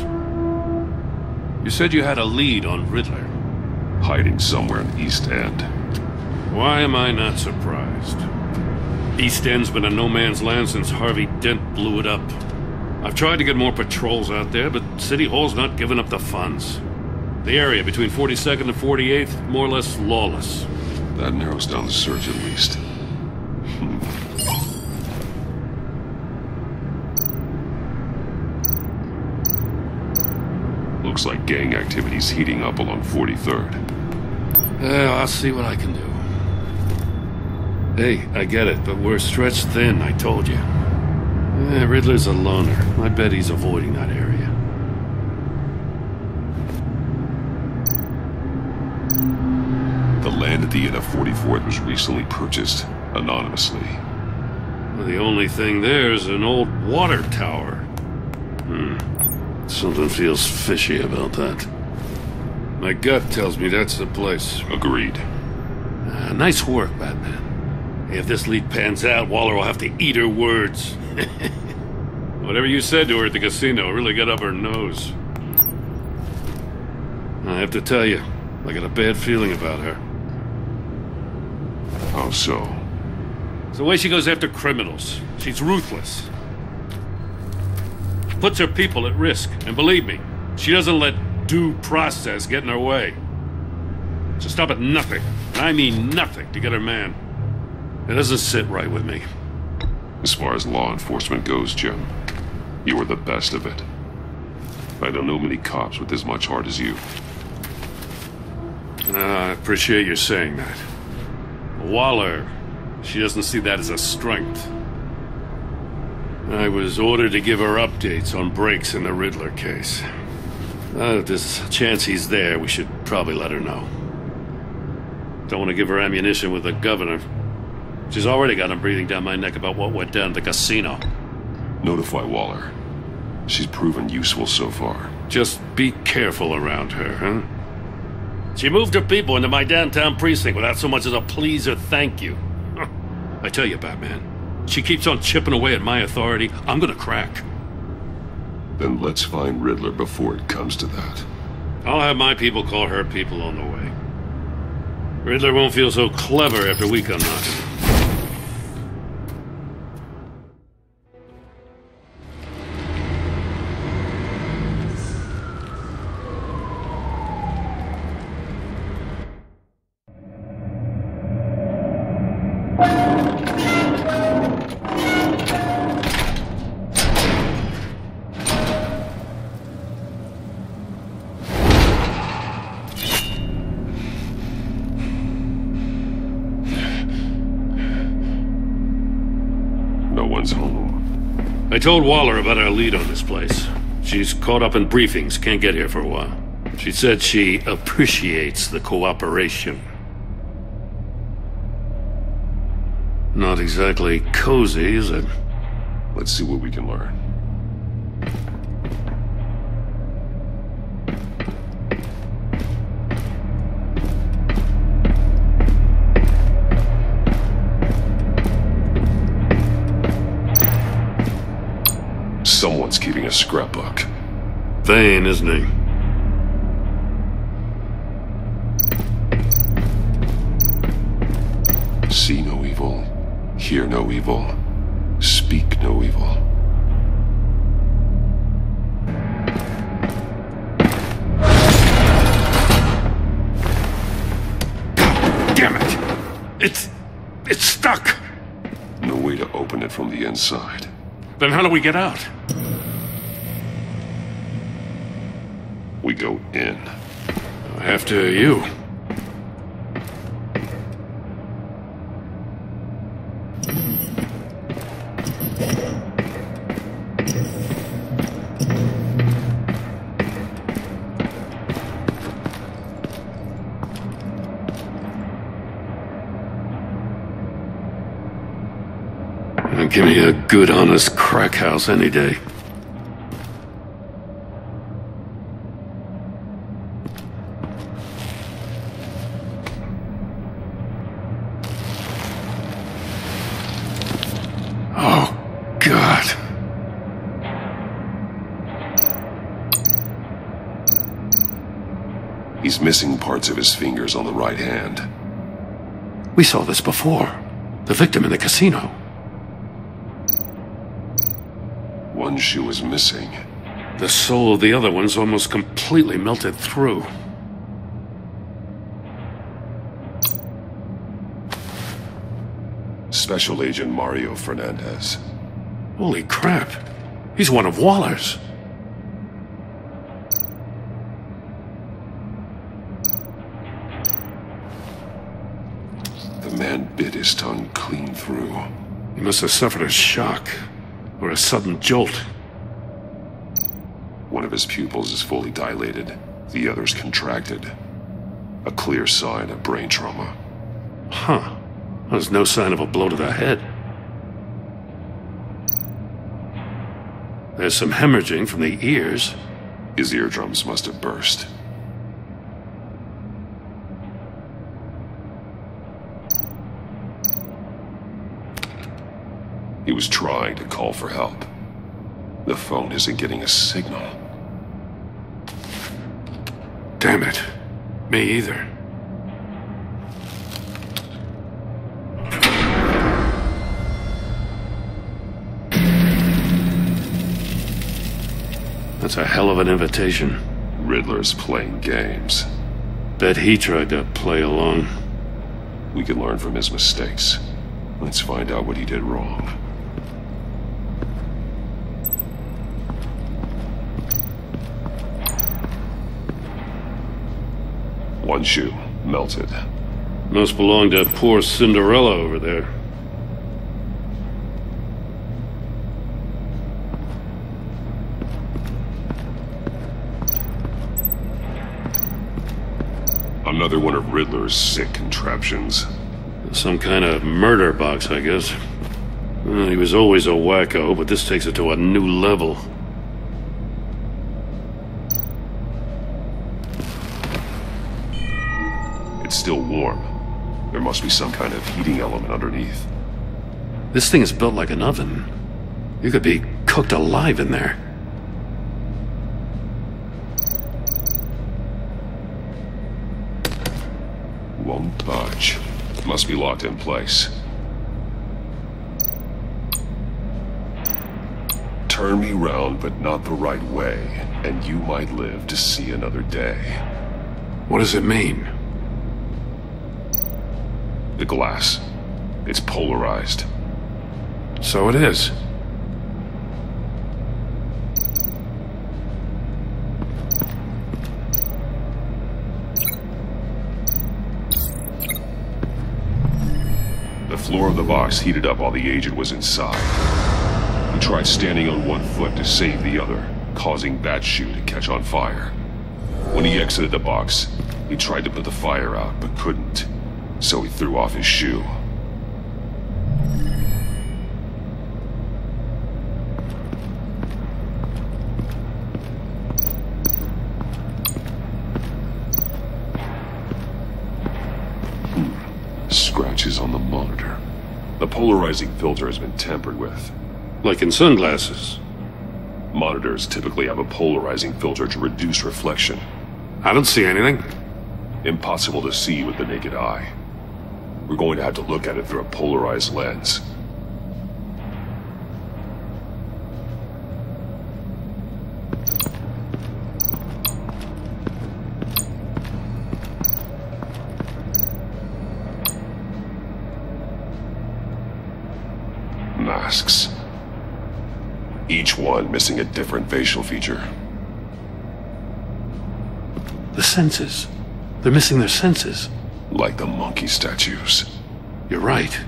You said you had a lead on Riddler. Hiding somewhere in East End. Why am I not surprised? East End's been a no man's land since Harvey Dent blew it up. I've tried to get more patrols out there, but City Hall's not giving up the funds. The area between 42nd and 48th, more or less lawless. That narrows down the search at least. Looks like gang activity's heating up along 43rd. Yeah, I'll see what I can do. Hey, I get it, but we're stretched thin, I told you. Eh, Riddler's a loner. I bet he's avoiding that area. The land at the 44th was recently purchased. Anonymously. Well, the only thing there is an old water tower. Hmm. Something feels fishy about that. My gut tells me that's the place. Agreed. Uh, nice work, Batman. If this lead pans out, Waller will have to eat her words. Whatever you said to her at the casino really got up her nose. I have to tell you, I got a bad feeling about her. How so? It's the way she goes after criminals. She's ruthless. Puts her people at risk. And believe me, she doesn't let due process get in her way. So stop at nothing, and I mean nothing, to get her man. It doesn't sit right with me. As far as law enforcement goes, Jim, you are the best of it. I don't know many cops with as much heart as you. Uh, I appreciate you saying that. Waller, she doesn't see that as a strength. I was ordered to give her updates on breaks in the Riddler case. Uh, if there's a chance he's there, we should probably let her know. Don't want to give her ammunition with the governor. She's already got him breathing down my neck about what went down at the casino. Notify Waller. She's proven useful so far. Just be careful around her, huh? She moved her people into my downtown precinct without so much as a please or thank you. I tell you, Batman, she keeps on chipping away at my authority. I'm gonna crack. Then let's find Riddler before it comes to that. I'll have my people call her people on the way. Riddler won't feel so clever after we come knocking. Told Waller about our lead on this place. She's caught up in briefings, can't get here for a while. She said she appreciates the cooperation. Not exactly cozy, is it? Let's see what we can learn. Someone's keeping a scrapbook. Vain, isn't he? See no evil, hear no evil, speak no evil. Damn it! It's. it's stuck! No way to open it from the inside. Then how do we get out? We go in. After you. Give me a good, honest crack house any day. Missing parts of his fingers on the right hand. We saw this before. The victim in the casino. One shoe is missing. The sole of the other one's almost completely melted through. Special Agent Mario Fernandez. Holy crap. He's one of Waller's. The man bit his tongue clean through. He must have suffered a shock or a sudden jolt. One of his pupils is fully dilated, the other's contracted. A clear sign of brain trauma. Huh. There's no sign of a blow to the head. There's some hemorrhaging from the ears. His eardrums must have burst. He was trying to call for help. The phone isn't getting a signal. Damn it. Me either. That's a hell of an invitation. Riddler's playing games. Bet he tried to play along. We can learn from his mistakes. Let's find out what he did wrong. One shoe, melted. Must belong to poor Cinderella over there. Another one of Riddler's sick contraptions. Some kind of murder box, I guess. Well, he was always a wacko, but this takes it to a new level. Must be some kind of heating element underneath. This thing is built like an oven. You could be cooked alive in there. Won't budge. Must be locked in place. Turn me round, but not the right way, and you might live to see another day. What does it mean? The glass. It's polarized. So it is. The floor of the box heated up while the agent was inside. He tried standing on one foot to save the other, causing that shoe to catch on fire. When he exited the box, he tried to put the fire out, but couldn't, so he threw off his shoe. Hmm. Scratches on the monitor. The polarizing filter has been tampered with. Like in sunglasses. Monitors typically have a polarizing filter to reduce reflection. I don't see anything. Impossible to see with the naked eye. We're going to have to look at it through a polarized lens. Masks. Each one missing a different facial feature. The senses. They're missing their senses. Like the monkey statues. You're right.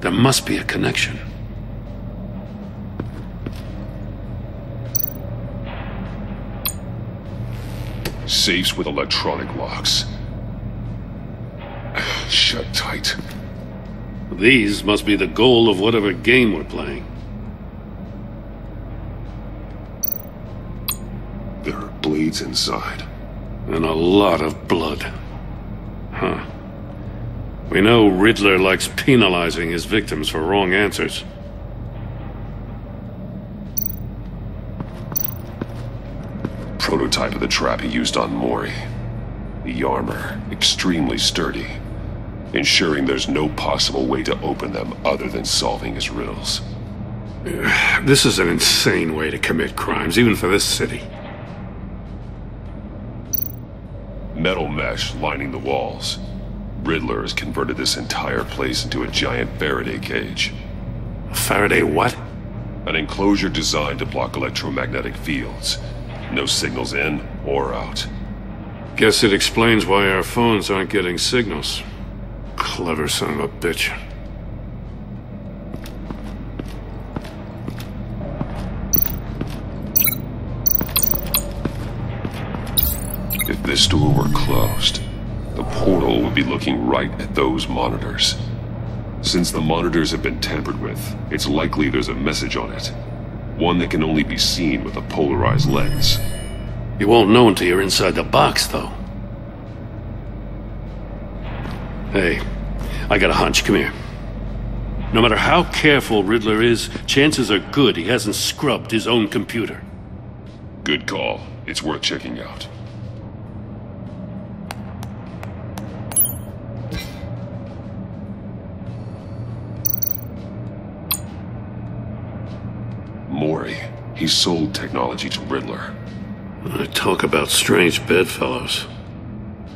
There must be a connection. Safes with electronic locks. Shut tight. These must be the goal of whatever game we're playing. There are blades inside. And a lot of blood. Huh. We know Riddler likes penalizing his victims for wrong answers. Prototype of the trap he used on Mori. The armor, extremely sturdy, ensuring there's no possible way to open them other than solving his riddles. This is an insane way to commit crimes, even for this city. Metal mesh lining the walls. Riddler has converted this entire place into a giant Faraday cage. A Faraday what? An enclosure designed to block electromagnetic fields. No signals in or out. Guess it explains why our phones aren't getting signals. Clever son of a bitch. If this door were closed, portal would be looking right at those monitors. Since the monitors have been tampered with, it's likely there's a message on it. One that can only be seen with a polarized lens. You won't know until you're inside the box, though. Hey, I got a hunch. Come here. No matter how careful Riddler is, chances are good he hasn't scrubbed his own computer. Good call. It's worth checking out. He sold technology to Riddler. I talk about strange bedfellows.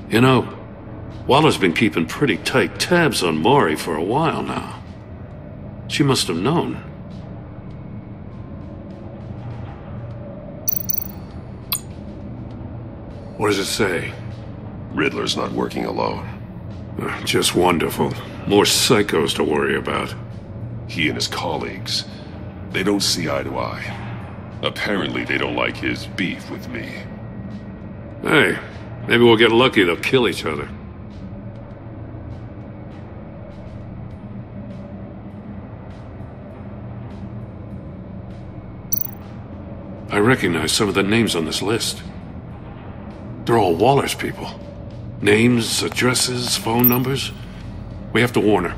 You know, Waller's been keeping pretty tight tabs on Mori for a while now. She must have known. What does it say? Riddler's not working alone. Uh, Just wonderful. More psychos to worry about. He and his colleagues, they don't see eye to eye. Apparently, they don't like his beef with me. Hey, maybe we'll get lucky they'll kill each other. I recognize some of the names on this list. They're all Waller's people. Names, addresses, phone numbers. We have to warn her.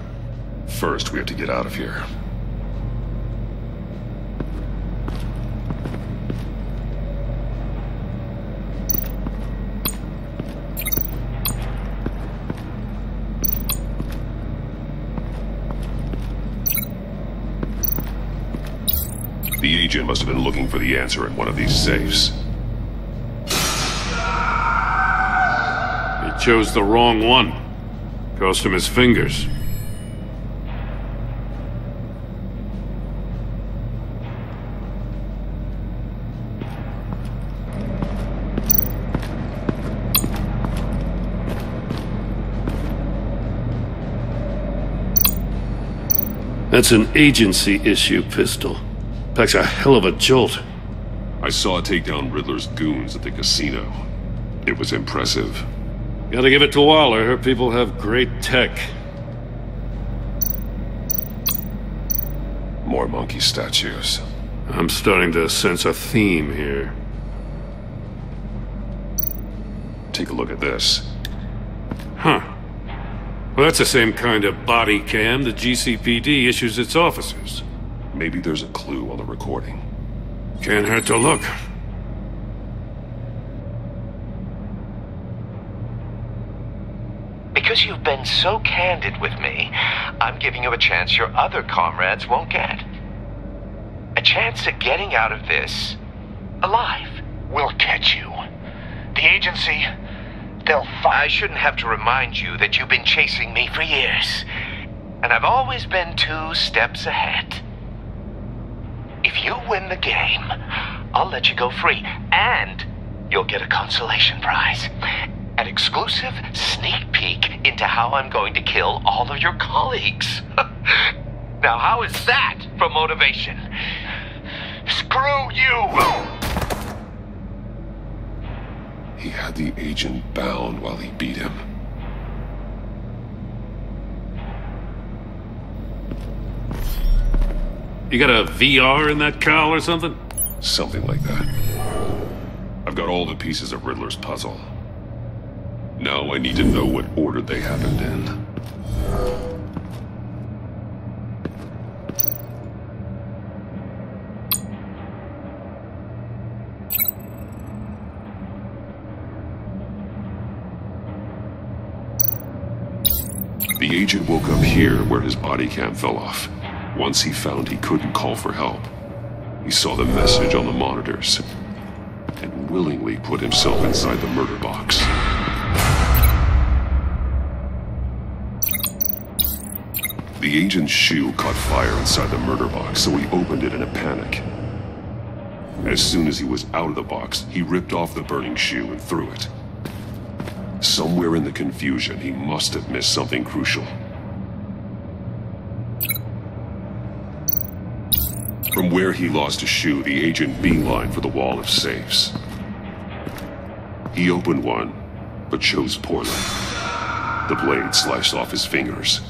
First, we have to get out of here. The agent must have been looking for the answer in one of these safes. He chose the wrong one. Cost him his fingers. That's an agency issue pistol. Packs a hell of a jolt. I saw it take down Riddler's goons at the casino. It was impressive. Gotta give it to Waller. Her people have great tech. More monkey statues. I'm starting to sense a theme here. Take a look at this. Huh. Well, that's the same kind of body cam the GCPD issues its officers. Maybe there's a clue on the recording. Can't hurt to look. Because you've been so candid with me, I'm giving you a chance your other comrades won't get. A chance at getting out of this alive. We'll catch you. The agency, they'll find. I shouldn't have to remind you that you've been chasing me for years. And I've always been two steps ahead. If you win the game, I'll let you go free. And you'll get a consolation prize. An exclusive sneak peek into how I'm going to kill all of your colleagues. now, how is that for motivation? Screw you! He had the agent bound while he beat him. You got a VR in that cowl or something? Something like that. I've got all the pieces of Riddler's puzzle. Now I need to know what order they happened in. The agent woke up here where his body cam fell off. Once he found he couldn't call for help, he saw the message on the monitors and willingly put himself inside the murder box. The agent's shoe caught fire inside the murder box, so he opened it in a panic. As soon as he was out of the box, he ripped off the burning shoe and threw it. Somewhere in the confusion, he must have missed something crucial. From where he lost a shoe, the agent beelined for the wall of safes. He opened one, but chose poorly. The blade sliced off his fingers.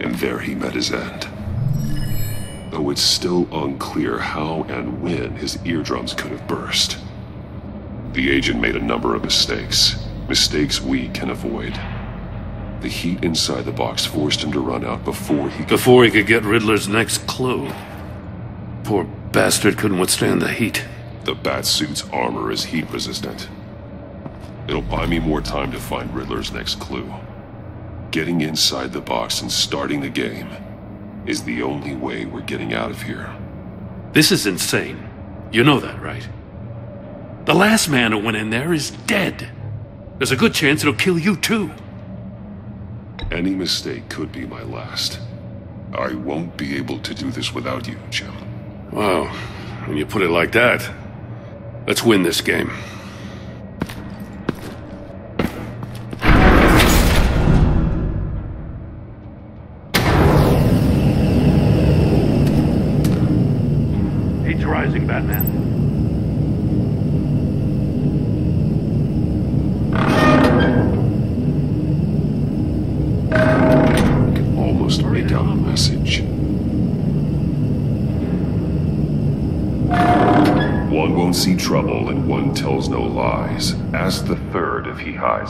And there he met his end. Though it's still unclear how and when his eardrums could have burst. The agent made a number of mistakes. Mistakes we can avoid. The heat inside the box forced him to run out before he could... Before he could get Riddler's next clue. Poor bastard couldn't withstand the heat. The Batsuit's armor is heat resistant. It'll buy me more time to find Riddler's next clue. Getting inside the box and starting the game is the only way we're getting out of here. This is insane. You know that, right? The last man who went in there is dead. There's a good chance it'll kill you too. Any mistake could be my last. I won't be able to do this without you, Jim. Wow. When you put it like that, let's win this game.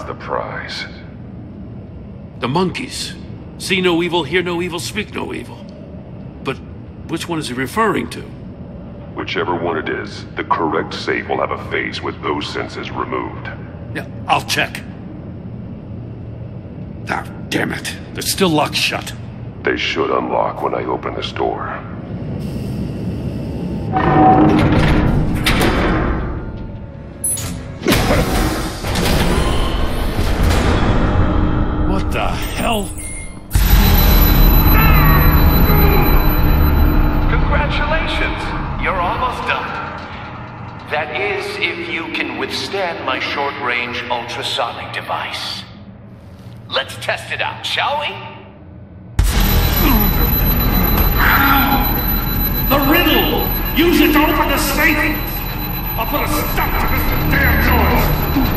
The prize. The monkeys. See no evil, hear no evil, speak no evil. But which one is he referring to? Whichever one it is, the correct safe will have a face with those senses removed. Yeah, I'll check. Ah, damn it. They're still locked shut. They should unlock when I open this door. Ultrasonic device. Let's test it out, shall we? The riddle! Use it to open the safe! I'll put a stop to this damn noise!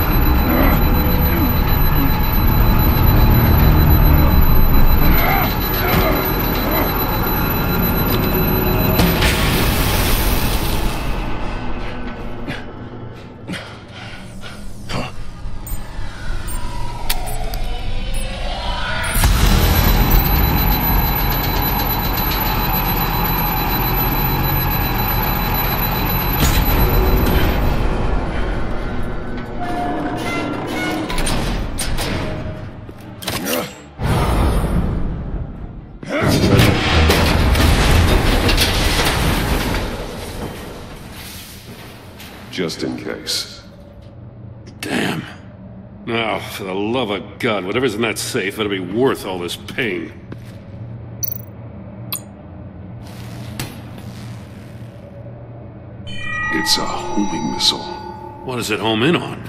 For the love of God, whatever's in that safe better be worth all this pain. It's a homing missile. What does it home in on?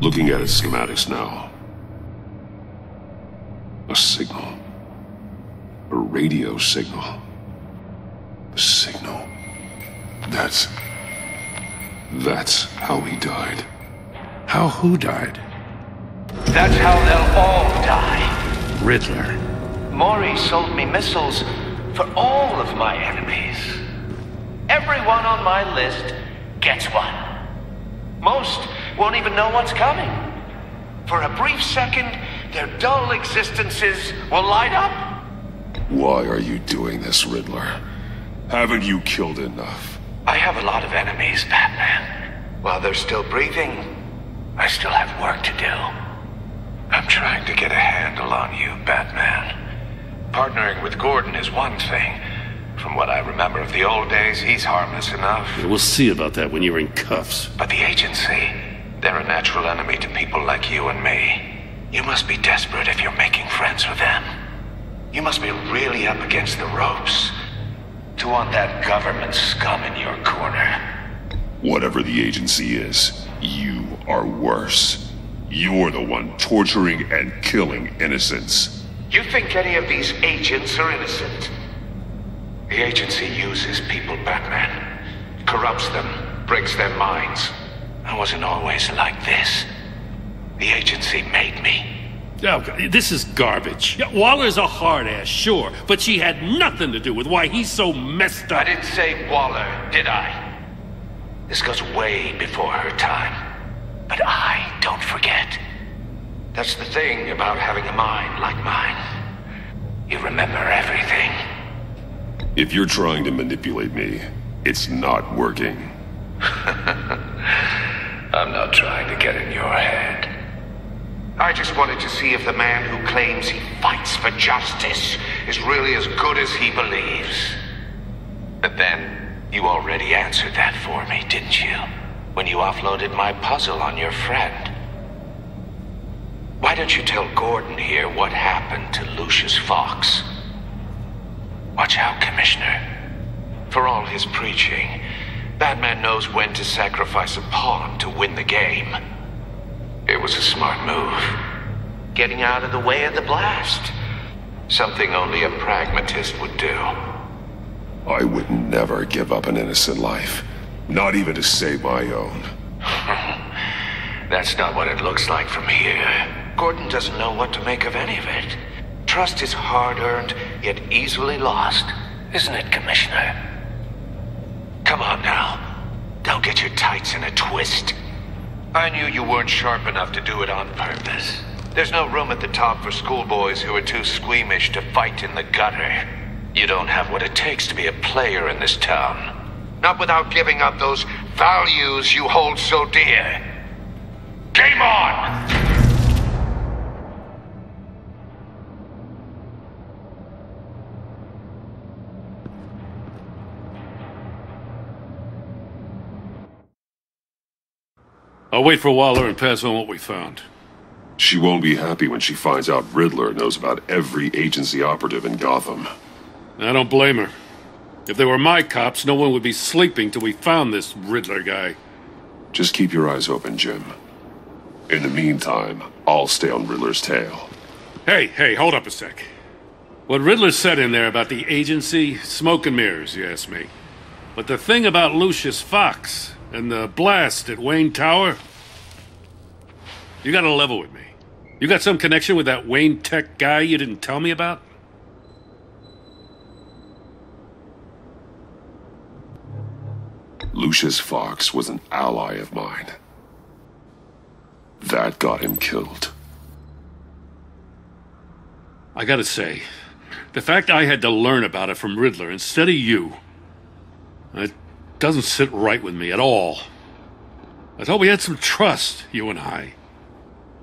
Looking at its schematics now. A signal. A radio signal. A signal. That's. That's how he died. How who died? That's how they'll all die. Riddler. Mori sold me missiles for all of my enemies. Everyone on my list gets one. Most won't even know what's coming. For a brief second, their dull existences will light up. Why are you doing this, Riddler? Haven't you killed enough? I have a lot of enemies, Batman. While they're still breathing, I still have work to do. I'm trying to get a handle on you, Batman. Partnering with Gordon is one thing. From what I remember of the old days, he's harmless enough. We'll see about that when you're in cuffs. But the agency, they're a natural enemy to people like you and me. You must be desperate if you're making friends with them. You must be really up against the ropes to want that government scum in your corner. Whatever the agency is, you are worse. You're the one torturing and killing innocents. You think any of these agents are innocent? The agency uses people, Batman. Corrupts them, breaks their minds. I wasn't always like this. The agency made me. Oh, this is garbage. Yeah, Waller's a hard ass, sure, but she had nothing to do with why he's so messed up. I didn't say Waller, did I? This goes way before her time. But I don't forget. That's the thing about having a mind like mine. You remember everything. If you're trying to manipulate me, it's not working. I'm not trying to get in your head. I just wanted to see if the man who claims he fights for justice is really as good as he believes. But then, you already answered that for me, didn't you? When you offloaded my puzzle on your friend. Why don't you tell Gordon here what happened to Lucius Fox? Watch out, Commissioner. For all his preaching, Batman knows when to sacrifice a pawn to win the game. It was a smart move. Getting out of the way of the blast. Something only a pragmatist would do. I would never give up an innocent life. Not even to save my own. That's not what it looks like from here. Gordon doesn't know what to make of any of it. Trust is hard-earned, yet easily lost. Isn't it, Commissioner? Come on now. Don't get your tights in a twist. I knew you weren't sharp enough to do it on purpose. There's no room at the top for schoolboys who are too squeamish to fight in the gutter. You don't have what it takes to be a player in this town. Not without giving up those values you hold so dear. Game on! I'll wait for Waller and pass on what we found. She won't be happy when she finds out Riddler knows about every agency operative in Gotham. I don't blame her. If they were my cops, no one would be sleeping till we found this Riddler guy. Just keep your eyes open, Jim. In the meantime, I'll stay on Riddler's tail. Hey, hey, hold up a sec. What Riddler said in there about the agency, smoke and mirrors, you ask me. But the thing about Lucius Fox and the blast at Wayne Tower, you gotta level with me. You got some connection with that Wayne Tech guy you didn't tell me about? Lucius Fox was an ally of mine. That got him killed. I gotta say, the fact I had to learn about it from Riddler instead of you, it doesn't sit right with me at all. I thought we had some trust, you and I.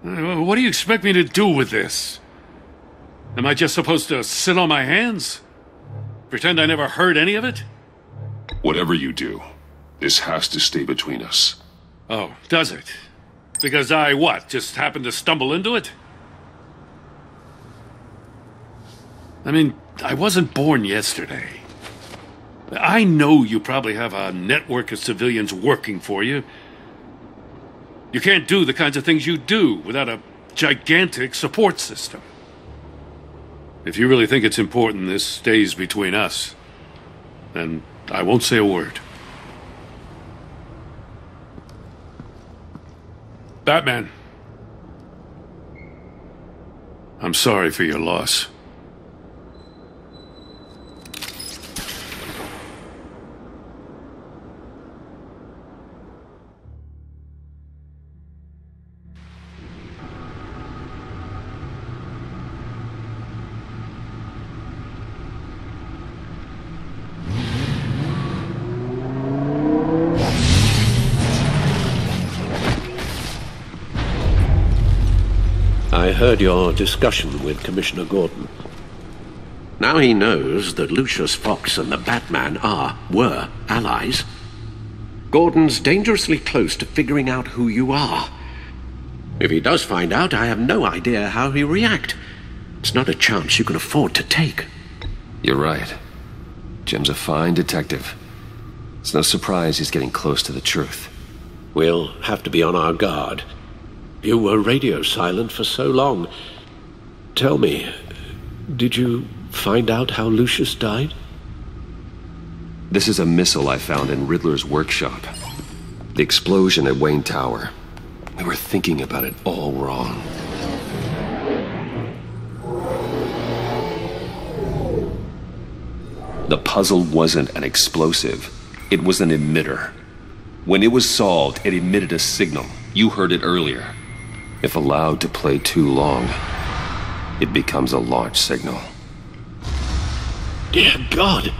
Uh, What do you expect me to do with this? Am I just supposed to sit on my hands? Pretend I never heard any of it? Whatever you do, this has to stay between us. Oh, does it? Because I, what, just happened to stumble into it? I mean, I wasn't born yesterday. I know you probably have a network of civilians working for you. You can't do the kinds of things you do without a gigantic support system. If you really think it's important this stays between us, then I won't say a word. Batman. I'm sorry for your loss. Heard your discussion with Commissioner Gordon. Now he knows that Lucius Fox and the Batman are, were, allies. Gordon's dangerously close to figuring out who you are. If he does find out, I have no idea how he'll react. It's not a chance you can afford to take. You're right. Jim's a fine detective. It's no surprise he's getting close to the truth. We'll have to be on our guard. You were radio silent for so long. Tell me, did you find out how Lucius died? This is a missile I found in Riddler's workshop. The explosion at Wayne Tower. We were thinking about it all wrong. The puzzle wasn't an explosive. It was an emitter. When it was solved, it emitted a signal. You heard it earlier. If allowed to play too long, it becomes a launch signal. Dear God!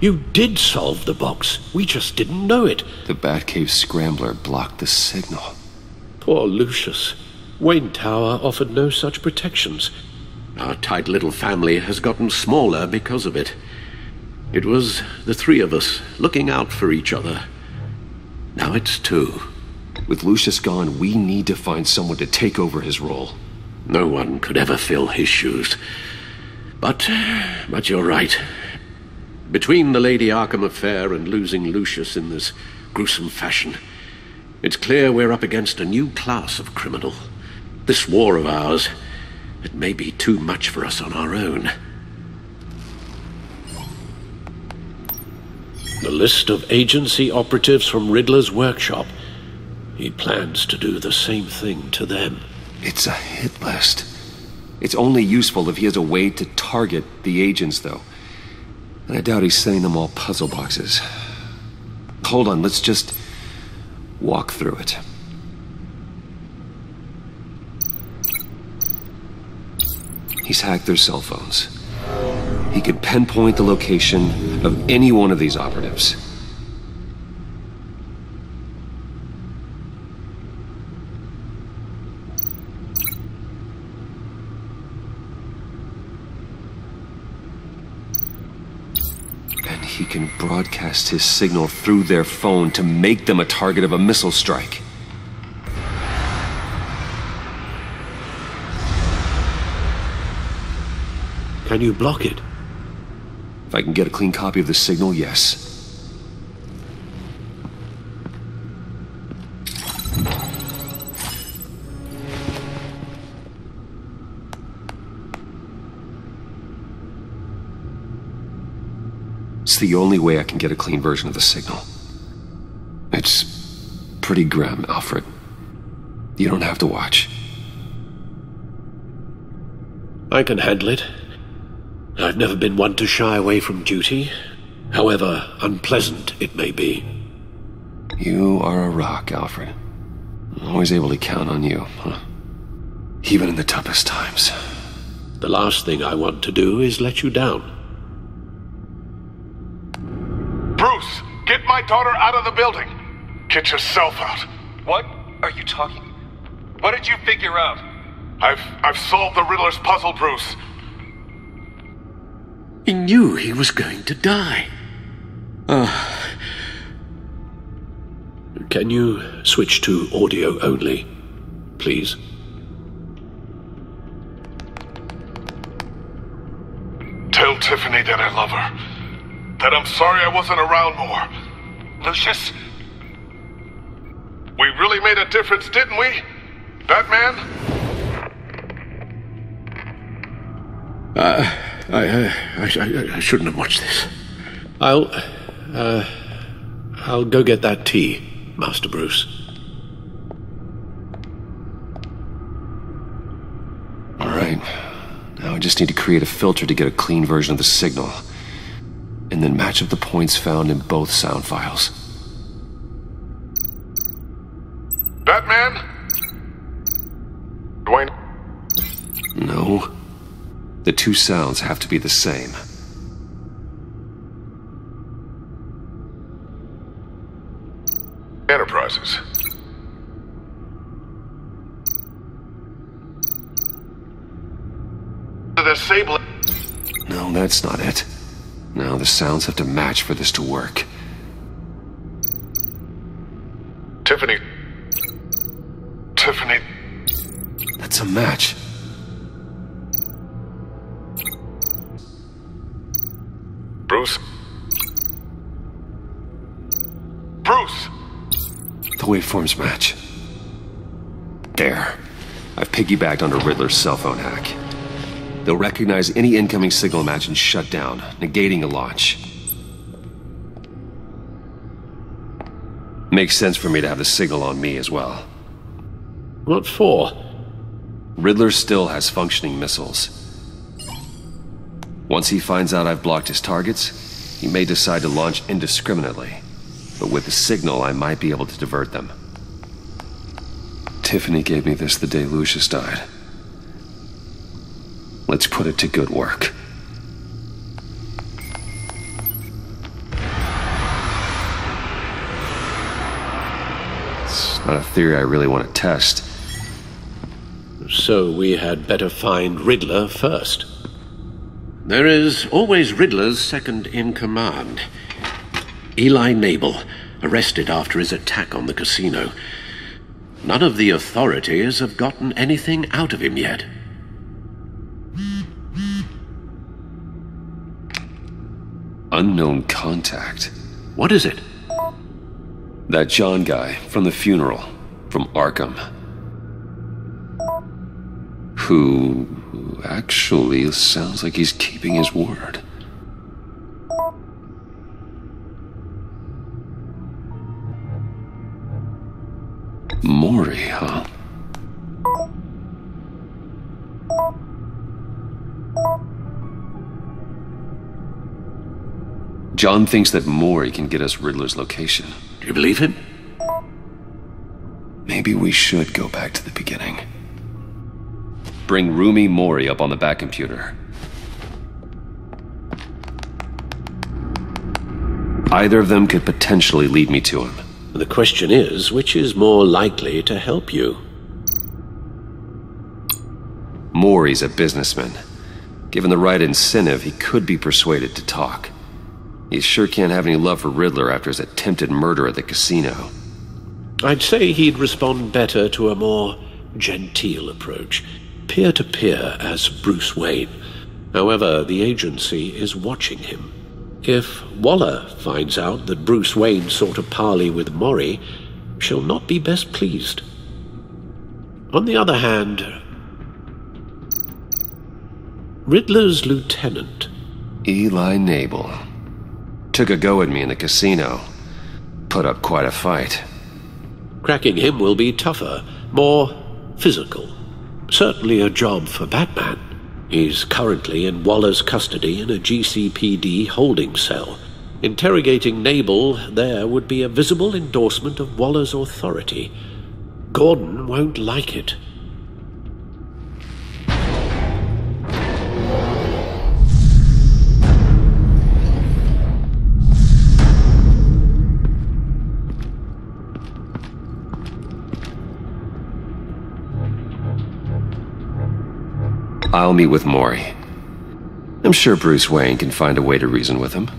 You did solve the box. We just didn't know it. The Batcave Scrambler blocked the signal. Poor Lucius. Wayne Tower offered no such protections. Our tight little family has gotten smaller because of it. It was the three of us looking out for each other. Now it's two. With Lucius gone, we need to find someone to take over his role. No one could ever fill his shoes. But, but you're right. Between the Lady Arkham affair and losing Lucius in this gruesome fashion, it's clear we're up against a new class of criminal. This war of ours, it may be too much for us on our own. The list of agency operatives from Riddler's workshop. He plans to do the same thing to them. It's a hit list. It's only useful if he has a way to target the agents, though. And I doubt he's sending them all puzzle boxes. Hold on, let's just walk through it. He's hacked their cell phones. He could pinpoint the location of any one of these operatives. And he can broadcast his signal through their phone to make them a target of a missile strike. Can you block it? If I can get a clean copy of the signal, yes. The only way I can get a clean version of the signal. It's pretty grim, Alfred. You don't have to watch. I can handle it. I've never been one to shy away from duty, however unpleasant it may be. You are a rock, Alfred. I'm always able to count on you, huh? Even in the toughest times. The last thing I want to do is let you down. Bruce, get my daughter out of the building. Get yourself out. What are you talking? What did you figure out? I've I've solved the Riddler's puzzle, Bruce. He knew he was going to die. Ah. Can you switch to audio only, please? Tell Tiffany that I love her. That I'm sorry I wasn't around more. Lucius? We really made a difference, didn't we? Batman? Uh, I, I, I, I shouldn't have watched this. I'll, uh, I'll go get that tea, Master Bruce. All right. Now I just need to create a filter to get a clean version of the signal. And then match up the points found in both sound files. Batman? Dwayne? No. The two sounds have to be the same. Enterprises. The Sable. No, that's not it. Now the sounds have to match for this to work. Tiffany. Tiffany. That's a match. Bruce. Bruce! The waveforms match. There. I've piggybacked onto Riddler's cell phone hack. They'll recognize any incoming signal match and shut down, negating a launch. Makes sense for me to have the signal on me as well. What for? Riddler still has functioning missiles. Once he finds out I've blocked his targets, He may decide to launch indiscriminately, but with the signal, I might be able to divert them. Tiffany gave me this the day Lucius died. Let's put it to good work. It's not a theory I really want to test. So we had better find Riddler first. There is always Riddler's second in command. Eli Nabel, arrested after his attack on the casino. None of the authorities have gotten anything out of him yet. Unknown contact. What is it? That John guy from the funeral, from Arkham. Who actually sounds like he's keeping his word. Mori, huh? John thinks that Mori can get us Riddler's location. Do you believe him? Maybe we should go back to the beginning. Bring Rumi Mori up on the Batcomputer. Either of them could potentially lead me to him. The question is, which is more likely to help you? Mori's a businessman. Given the right incentive, he could be persuaded to talk. He sure can't have any love for Riddler after his attempted murder at the casino. I'd say he'd respond better to a more genteel approach, peer to peer as Bruce Wayne. However, the agency is watching him. If Waller finds out that Bruce Wayne sought a parley with Mori, she'll not be best pleased. On the other hand, Riddler's lieutenant. Eli Nabel. Took a go at me in the casino. Put up quite a fight. Cracking him will be tougher, more physical. Certainly a job for Batman. He's currently in Waller's custody in a GCPD holding cell. Interrogating Nabel there would be a visible endorsement of Waller's authority. Gordon won't like it. I'll meet with Mori. I'm sure Bruce Wayne can find a way to reason with him.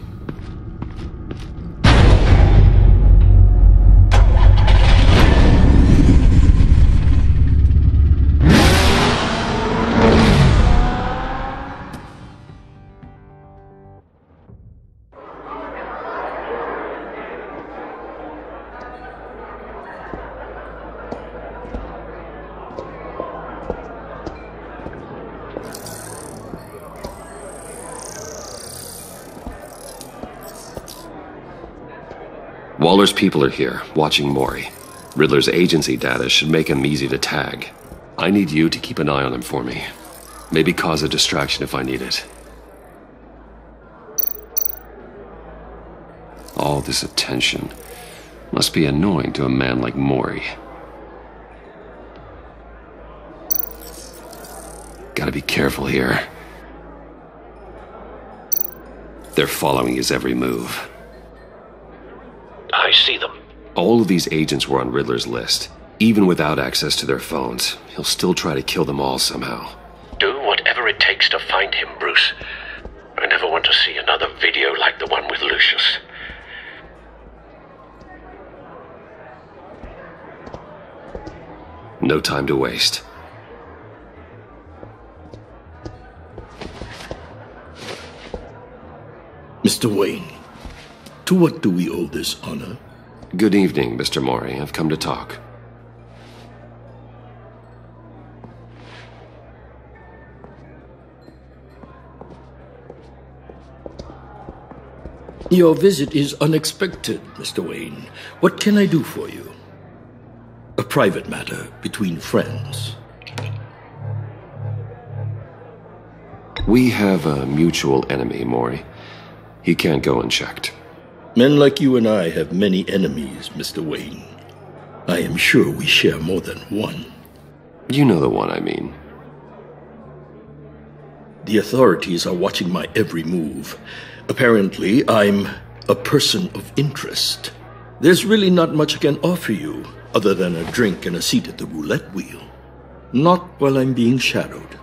People are here, watching Mori. Riddler's agency data should make him easy to tag. I need you to keep an eye on him for me. Maybe cause a distraction if I need it. All this attention must be annoying to a man like Mori. Gotta be careful here. They're following his every move. I see them. All of these agents were on Riddler's list. Even without access to their phones, he'll still try to kill them all somehow. Do whatever it takes to find him, Bruce. I never want to see another video like the one with Lucius. No time to waste. Mr. Wayne, to what do we owe this honor? Good evening, Mr. Mori. I've come to talk. Your visit is unexpected, Mr. Wayne. What can I do for you? A private matter between friends. We have a mutual enemy, Mori. He can't go unchecked. Men like you and I have many enemies, Mr. Wayne. I am sure we share more than one. You know the one I mean. The authorities are watching my every move. Apparently, I'm a person of interest. There's really not much I can offer you, other than a drink and a seat at the roulette wheel. Not while I'm being shadowed.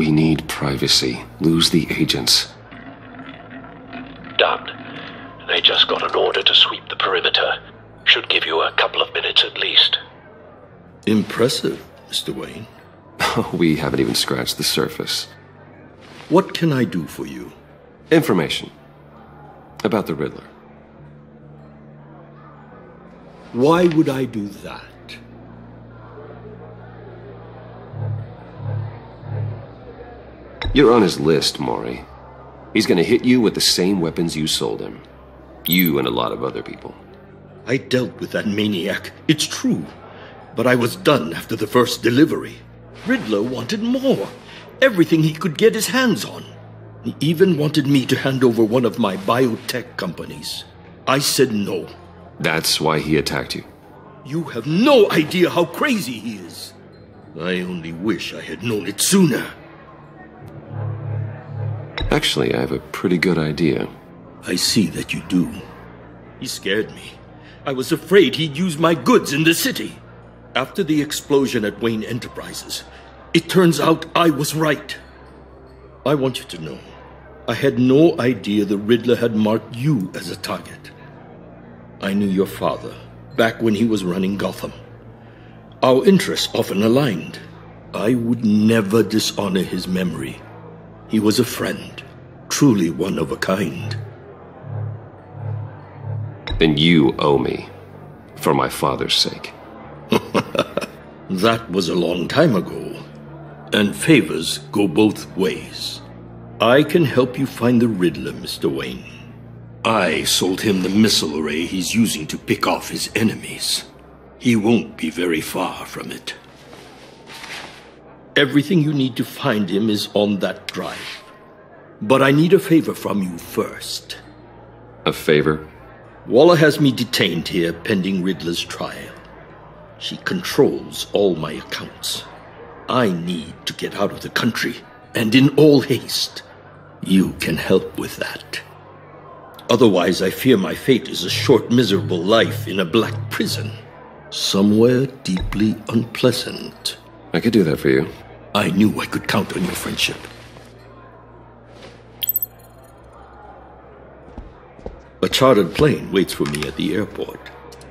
We need privacy. Lose the agents. Done. They just got an order to sweep the perimeter. Should give you a couple of minutes at least. Impressive, Mr. Wayne. we haven't even scratched the surface. What can I do for you? Information. About the Riddler. Why would I do that? You're on his list, Mori. He's gonna hit you with the same weapons you sold him. You and a lot of other people. I dealt with that maniac, it's true. But I was done after the first delivery. Riddler wanted more. Everything he could get his hands on. He even wanted me to hand over one of my biotech companies. I said no. That's why he attacked you. You have no idea how crazy he is. I only wish I had known it sooner. Actually, I have a pretty good idea. I see that you do. He scared me. I was afraid he'd use my goods in the city. After the explosion at Wayne Enterprises, it turns out I was right. I want you to know, I had no idea the Riddler had marked you as a target. I knew your father back when he was running Gotham. Our interests often aligned. I would never dishonor his memory. He was a friend, truly one of a kind. Then you owe me, for my father's sake. that was a long time ago, and favors go both ways. I can help you find the Riddler, Mr. Wayne. I sold him the missile array he's using to pick off his enemies. He won't be very far from it. Everything you need to find him is on that drive. But I need a favor from you first. A favor? Waller has me detained here pending Riddler's trial. She controls all my accounts. I need to get out of the country, and in all haste. You can help with that. Otherwise, I fear my fate is a short, miserable life in a black prison. Somewhere deeply unpleasant. I could do that for you. I knew I could count on your friendship. A chartered plane waits for me at the airport.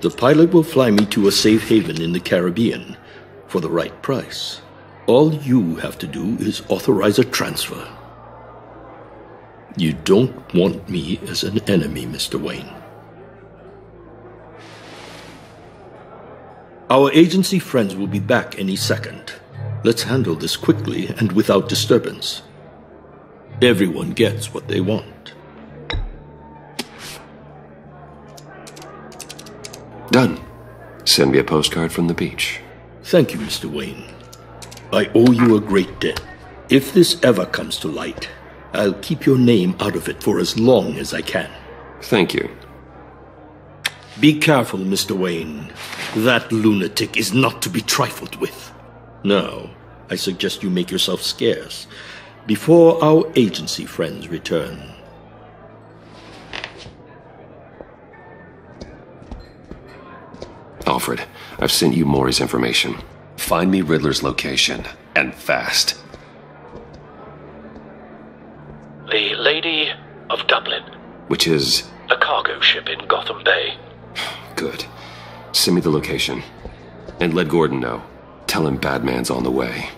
The pilot will fly me to a safe haven in the Caribbean for the right price. All you have to do is authorize a transfer. You don't want me as an enemy, Mr. Wayne. Our agency friends will be back any second. Let's handle this quickly and without disturbance. Everyone gets what they want. Done. Send me a postcard from the beach. Thank you, Mr. Wayne. I owe you a great debt. If this ever comes to light, I'll keep your name out of it for as long as I can. Thank you. Be careful, Mr. Wayne. That lunatic is not to be trifled with. Now, I suggest you make yourself scarce before our agency friends return. Alfred, I've sent you Mori's information. Find me Riddler's location, and fast. The Lady of Dublin. Which is. A cargo ship in Gotham Bay. Good. Send me the location. And let Gordon know. Tell him Batman's on the way.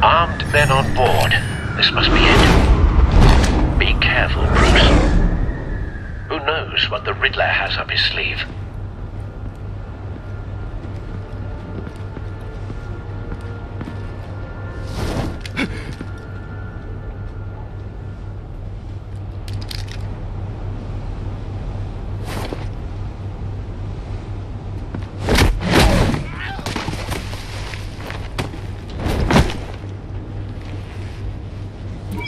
Armed men on board. This must be it. Be careful, Bruce. Who knows what the Riddler has up his sleeve?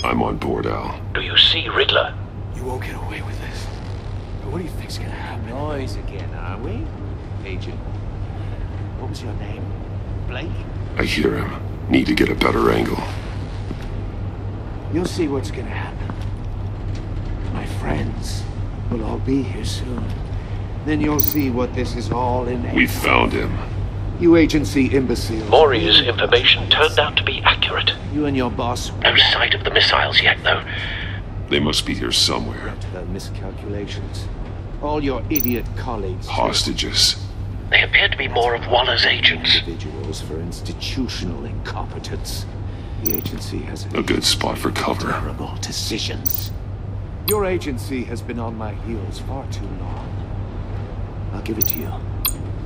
I'm on board, Al. Do you see Riddler? You won't get away with this. What do you think's gonna happen? Noise again, are we? Agent. What was your name? Blake? I hear him. Need to get a better angle. You'll see what's gonna happen. My friends will all be here soon. Then you'll see what this is all in. We found him. You agency imbeciles. Mori's information turned out to be accurate. You and your boss. No sight of the missiles yet, though. They must be here somewhere. The miscalculations. All your idiot colleagues. Hostages. They appear to be more of Waller's agents. Individuals for institutional incompetence. The agency has A good spot for cover. terrible decisions. Your agency has been on my heels far too long. I'll give it to you.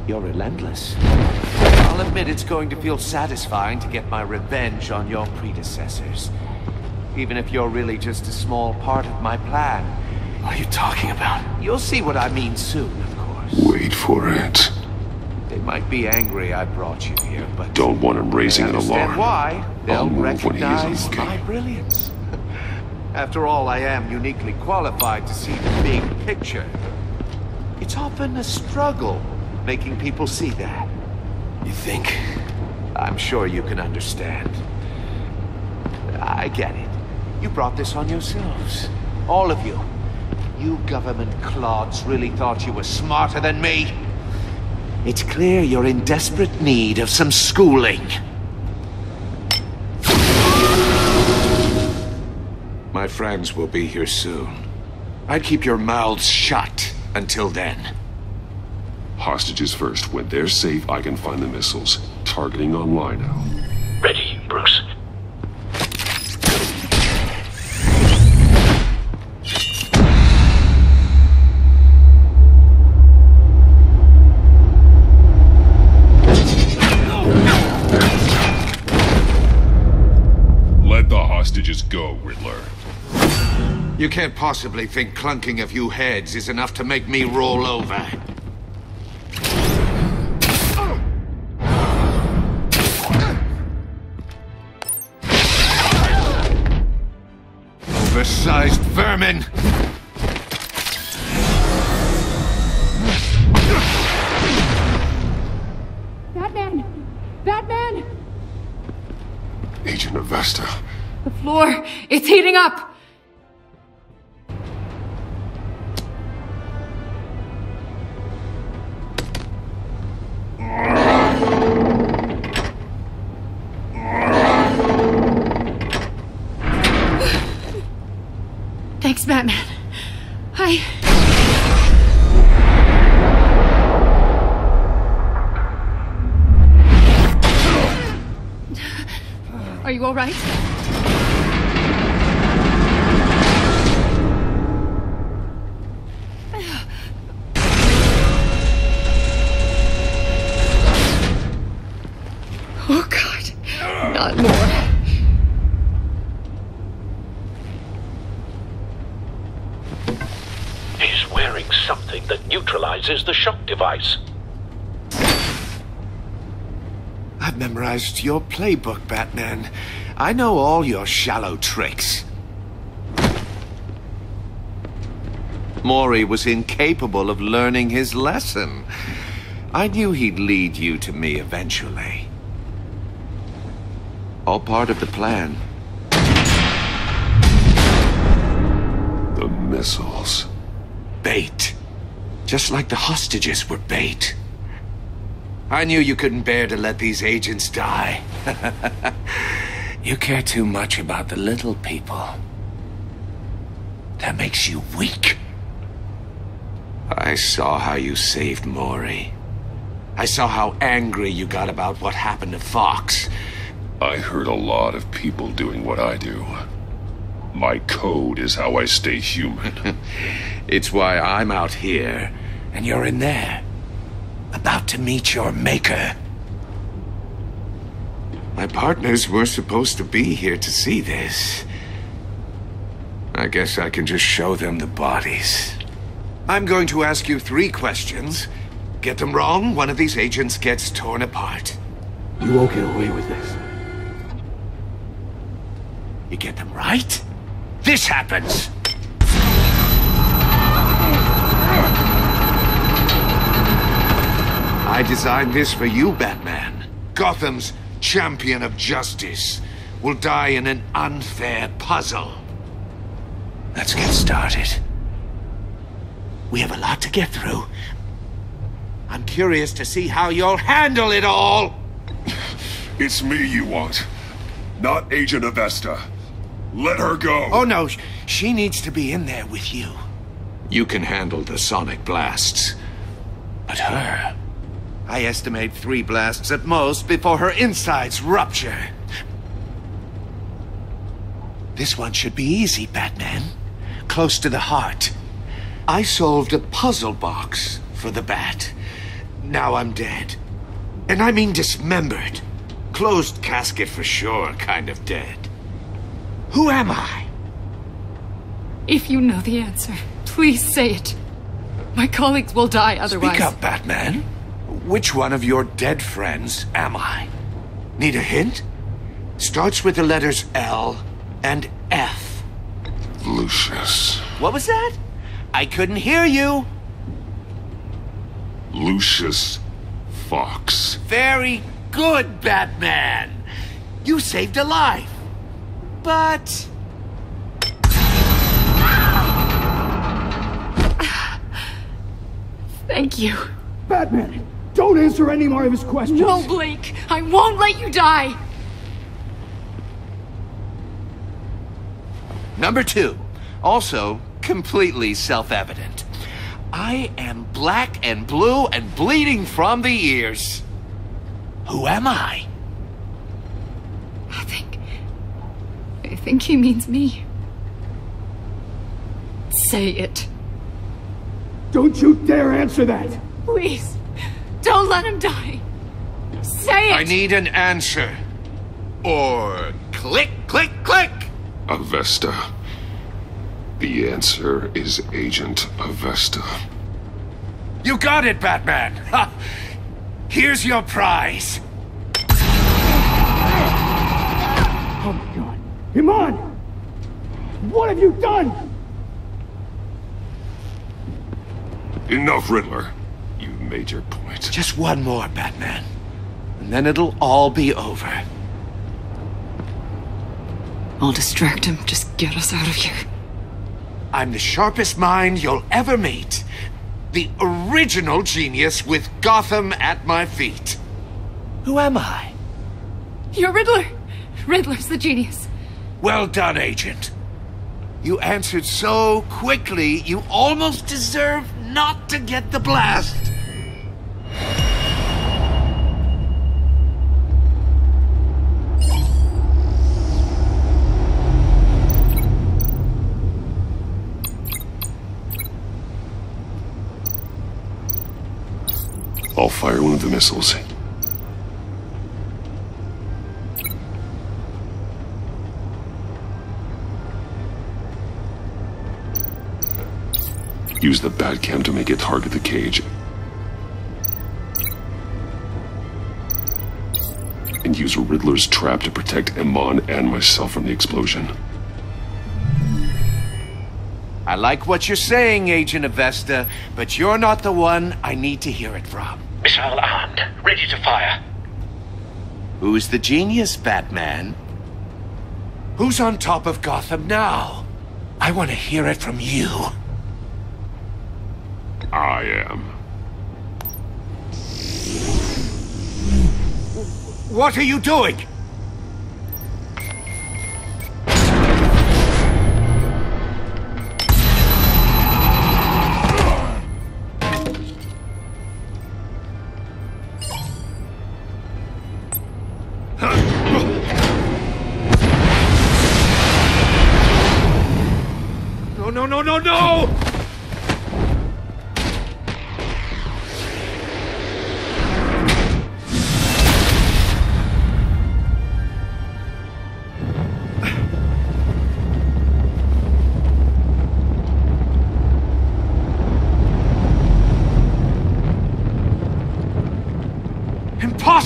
You're relentless. I'll admit it's going to feel satisfying to get my revenge on your predecessors. Even if you're really just a small part of my plan. What are you talking about? You'll see what I mean soon, of course. Wait for it. They might be angry I brought you here, but Don't want him raising an understand alarm. why. They'll I'll move when he isn't recognize my brilliance. After all, I am uniquely qualified to see the big picture. It's often a struggle making people see that. You think? I'm sure you can understand. I get it. You brought this on yourselves. All of you. You government clods really thought you were smarter than me. It's clear you're in desperate need of some schooling. My friends will be here soon. I'd keep your mouths shut until then. Hostages first. When they're safe, I can find the missiles. Targeting online now. You can't possibly think clunking a few heads is enough to make me roll over. Oversized vermin! Batman! Batman! Agent Avesta. The floor! It's heating up! All right? Oh, God. Not more. He's wearing something that neutralizes the shock device. I've memorized your playbook, Batman. I know all your shallow tricks. Mori was incapable of learning his lesson. I knew he'd lead you to me eventually. All part of the plan. The missiles. Bait. Just like the hostages were bait. I knew you couldn't bear to let these agents die. you care too much about the little people. That makes you weak. I saw how you saved Mori. I saw how angry you got about what happened to Fox. I heard a lot of people doing what I do. My code is how I stay human. It's why I'm out here, and you're in there. About to meet your maker. My partners were supposed to be here to see this. I guess I can just show them the bodies. I'm going to ask you three questions. Get them wrong, one of these agents gets torn apart. You won't get away with this. You get them right, this happens. I designed this for you, Batman. Gotham's champion of justice will die in an unfair puzzle. Let's get started. We have a lot to get through. I'm curious to see how you'll handle it all. It's me you want, not Agent Avesta. Let her go. Oh no, she needs to be in there with you. You can handle the sonic blasts. But her... I estimate three blasts at most before her insides rupture. This one should be easy, Batman. Close to the heart. I solved a puzzle box for the Bat. Now I'm dead. And I mean dismembered. Closed casket for sure, kind of dead. Who am I? If you know the answer, please say it. My colleagues will die otherwise. Speak up, Batman. Which one of your dead friends am I? Need a hint? Starts with the letters L and F. Lucius. What was that? I couldn't hear you. Lucius Fox. Very good, Batman. You saved a life. But. Thank you. Batman, don't answer any more of his questions. No, Blake. I won't let you die. Number two, also completely self evident. I am black and blue and bleeding from the ears. Who am I? I think. I think he means me. Say it. Don't you dare answer that! Please. Don't let him die. Say it! I need an answer. Or click, click, click! Avesta. The answer is Agent Avesta. You got it, Batman! Ha! Here's your prize. Oh my god. Iman! What have you done? Enough, Riddler. You made your point. Just one more, Batman. And then it'll all be over. I'll distract him. Just get us out of here. I'm the sharpest mind you'll ever meet. The original genius with Gotham at my feet. Who am I? You're Riddler. Riddler's the genius. Well done, Agent. You answered so quickly, you almost deserve not to get the blast. I'll fire one of the missiles. Use the Batcam to make it target the cage. And use Riddler's trap to protect Iman and myself from the explosion. I like what you're saying, Agent Avesta, but you're not the one I need to hear it from. Missile armed, ready to fire. Who's the genius, Batman? Who's on top of Gotham now? I want to hear it from you. I am. What are you doing?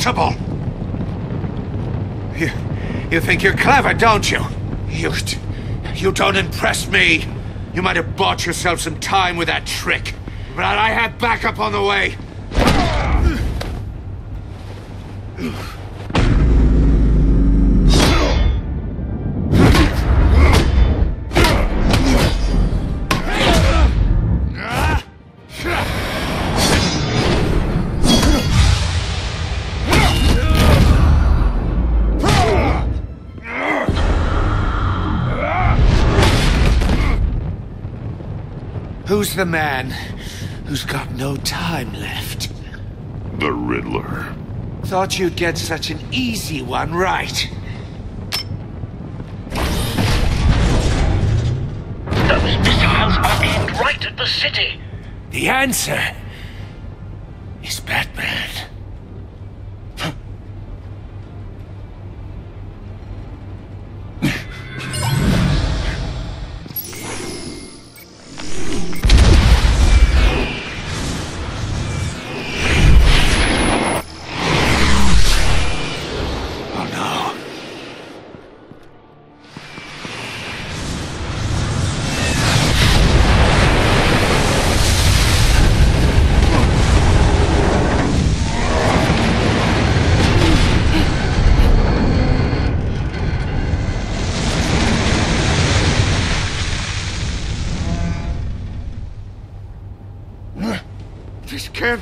Impossible! You, you think you're clever, don't you? You, You don't impress me. You might have bought yourself some time with that trick, but I have backup on the way. The man who's got no time left? The Riddler. Thought you'd get such an easy one right. Those missiles are aimed right at the city. The answer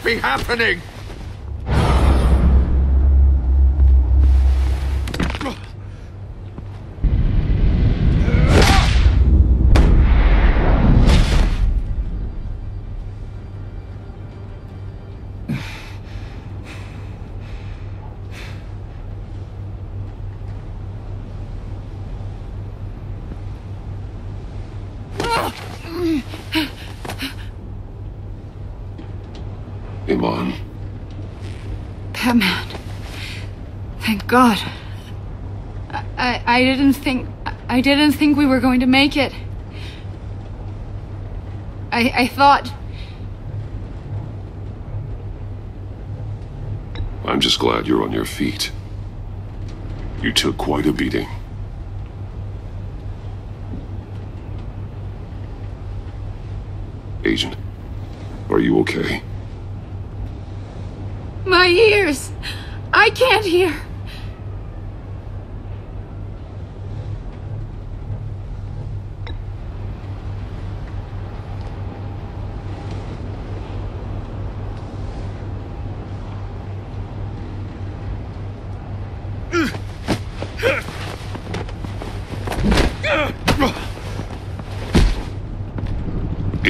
be happening! God. I, I, I didn't think. I didn't think we were going to make it. I, I thought. I'm just glad you're on your feet. You took quite a beating. Agent, are you okay? My ears! I can't hear!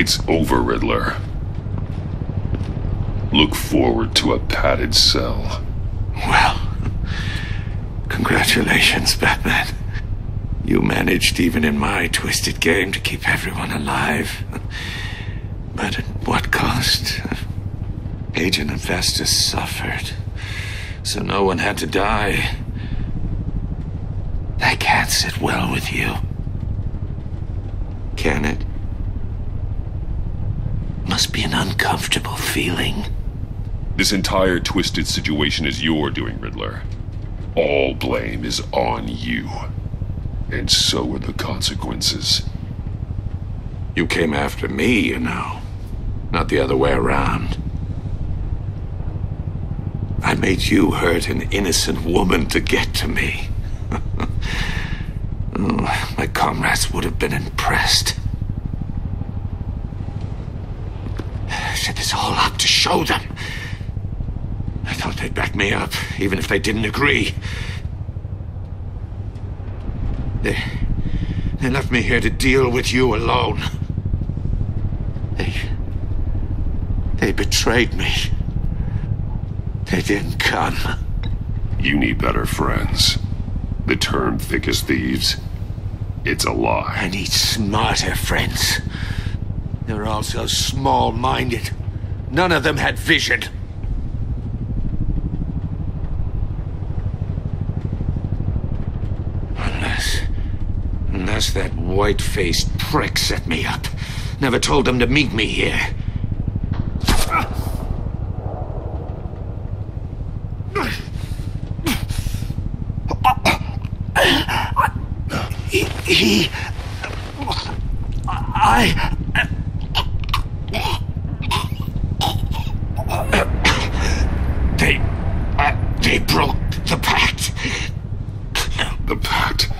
It's over, Riddler. Look forward to a padded cell. Well, congratulations, Batman. You managed, even in my twisted game, to keep everyone alive. But at what cost? Agent Avesta suffered, so no one had to die. That can't sit well with you. Can it? Must be an uncomfortable feeling. This entire twisted situation is your doing, Riddler. All blame is on you. And so are the consequences. You came after me, you know. Not the other way around. I made you hurt an innocent woman to get to me. oh, my comrades would have been impressed. Set up to show them. I thought they'd back me up, even if they didn't agree. They, they left me here to deal with you alone. They, they betrayed me. They didn't come. You need better friends. The term thick as thieves, it's a lie. I need smarter friends. They're all so small-minded. None of them had vision. Unless... Unless that white-faced prick set me up. Never told them to meet me here. He... he I. They. Uh, they broke the pact. The pact?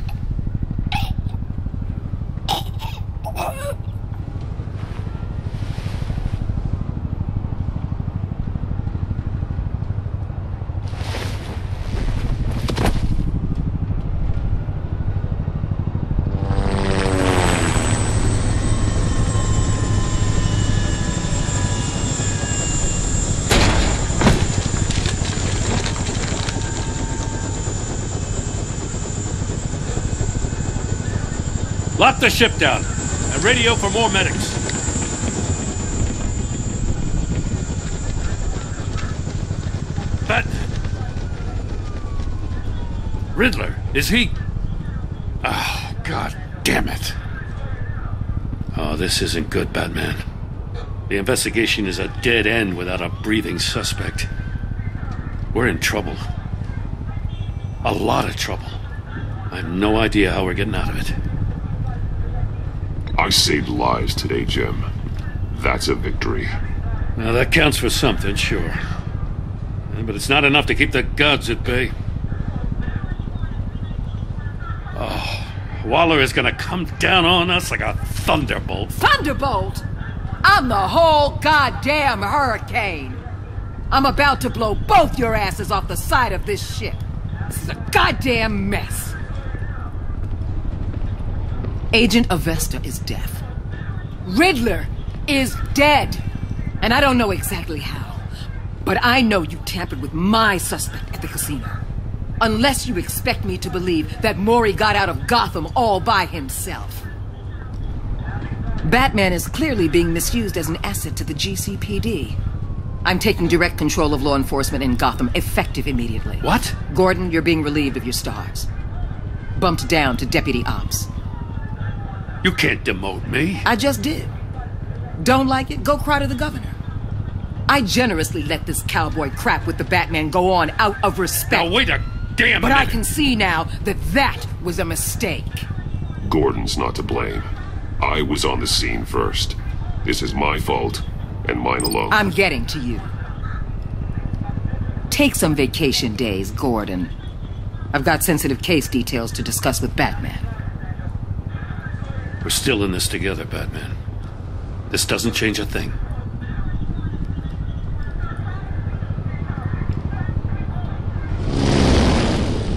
The ship down and radio for more medics. But. Riddler, is he. Oh, god damn it. Oh, this isn't good, Batman. The investigation is a dead end without a breathing suspect. We're in trouble. A lot of trouble. I have no idea how we're getting out of it. I saved lives today, Jim. That's a victory. Now, that counts for something, sure. But it's not enough to keep the gods at bay. Oh, Waller is gonna come down on us like a thunderbolt. Thunderbolt? I'm the whole goddamn hurricane. I'm about to blow both your asses off the side of this ship. This is a goddamn mess. Agent Avesta is deaf. Riddler is dead. And I don't know exactly how. But I know you tampered with my suspect at the casino. Unless you expect me to believe that Mori got out of Gotham all by himself. Batman is clearly being misused as an asset to the GCPD. I'm taking direct control of law enforcement in Gotham, effective immediately. What? Gordon, you're being relieved of your stars. Bumped down to Deputy Ops. You can't demote me. I just did. Don't like it? Go cry to the governor. I generously let this cowboy crap with the Batman go on out of respect. Now wait a damn But minute. I can see now that that was a mistake. Gordon's not to blame. I was on the scene first. This is my fault, and mine alone. I'm getting to you. Take some vacation days, Gordon. I've got sensitive case details to discuss with Batman. We're still in this together, Batman. This doesn't change a thing.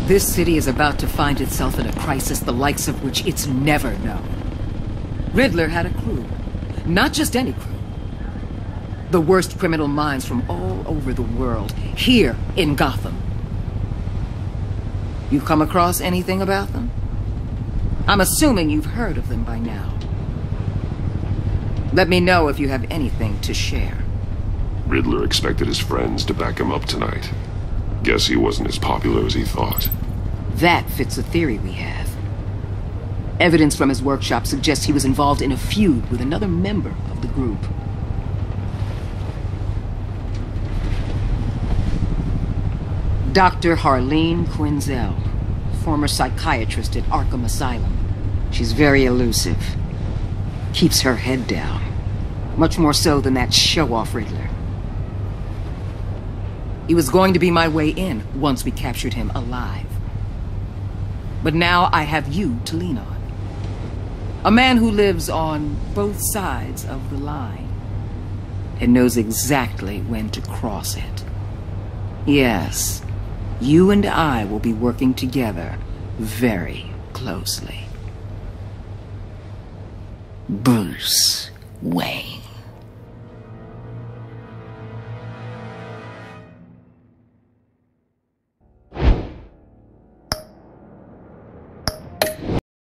This city is about to find itself in a crisis the likes of which it's never known. Riddler had a crew. Not just any crew. The worst criminal minds from all over the world, here in Gotham. You come across anything about them? I'm assuming you've heard of them by now. Let me know if you have anything to share. Riddler expected his friends to back him up tonight. Guess he wasn't as popular as he thought. That fits a theory we have. Evidence from his workshop suggests he was involved in a feud with another member of the group. Dr. Harleen Quinzel, former psychiatrist at Arkham Asylum. She's very elusive. Keeps her head down. Much more so than that show-off Riddler. He was going to be my way in once we captured him alive. But now I have you to lean on. A man who lives on both sides of the line and knows exactly when to cross it. Yes, you and I will be working together very closely. Bruce Wayne.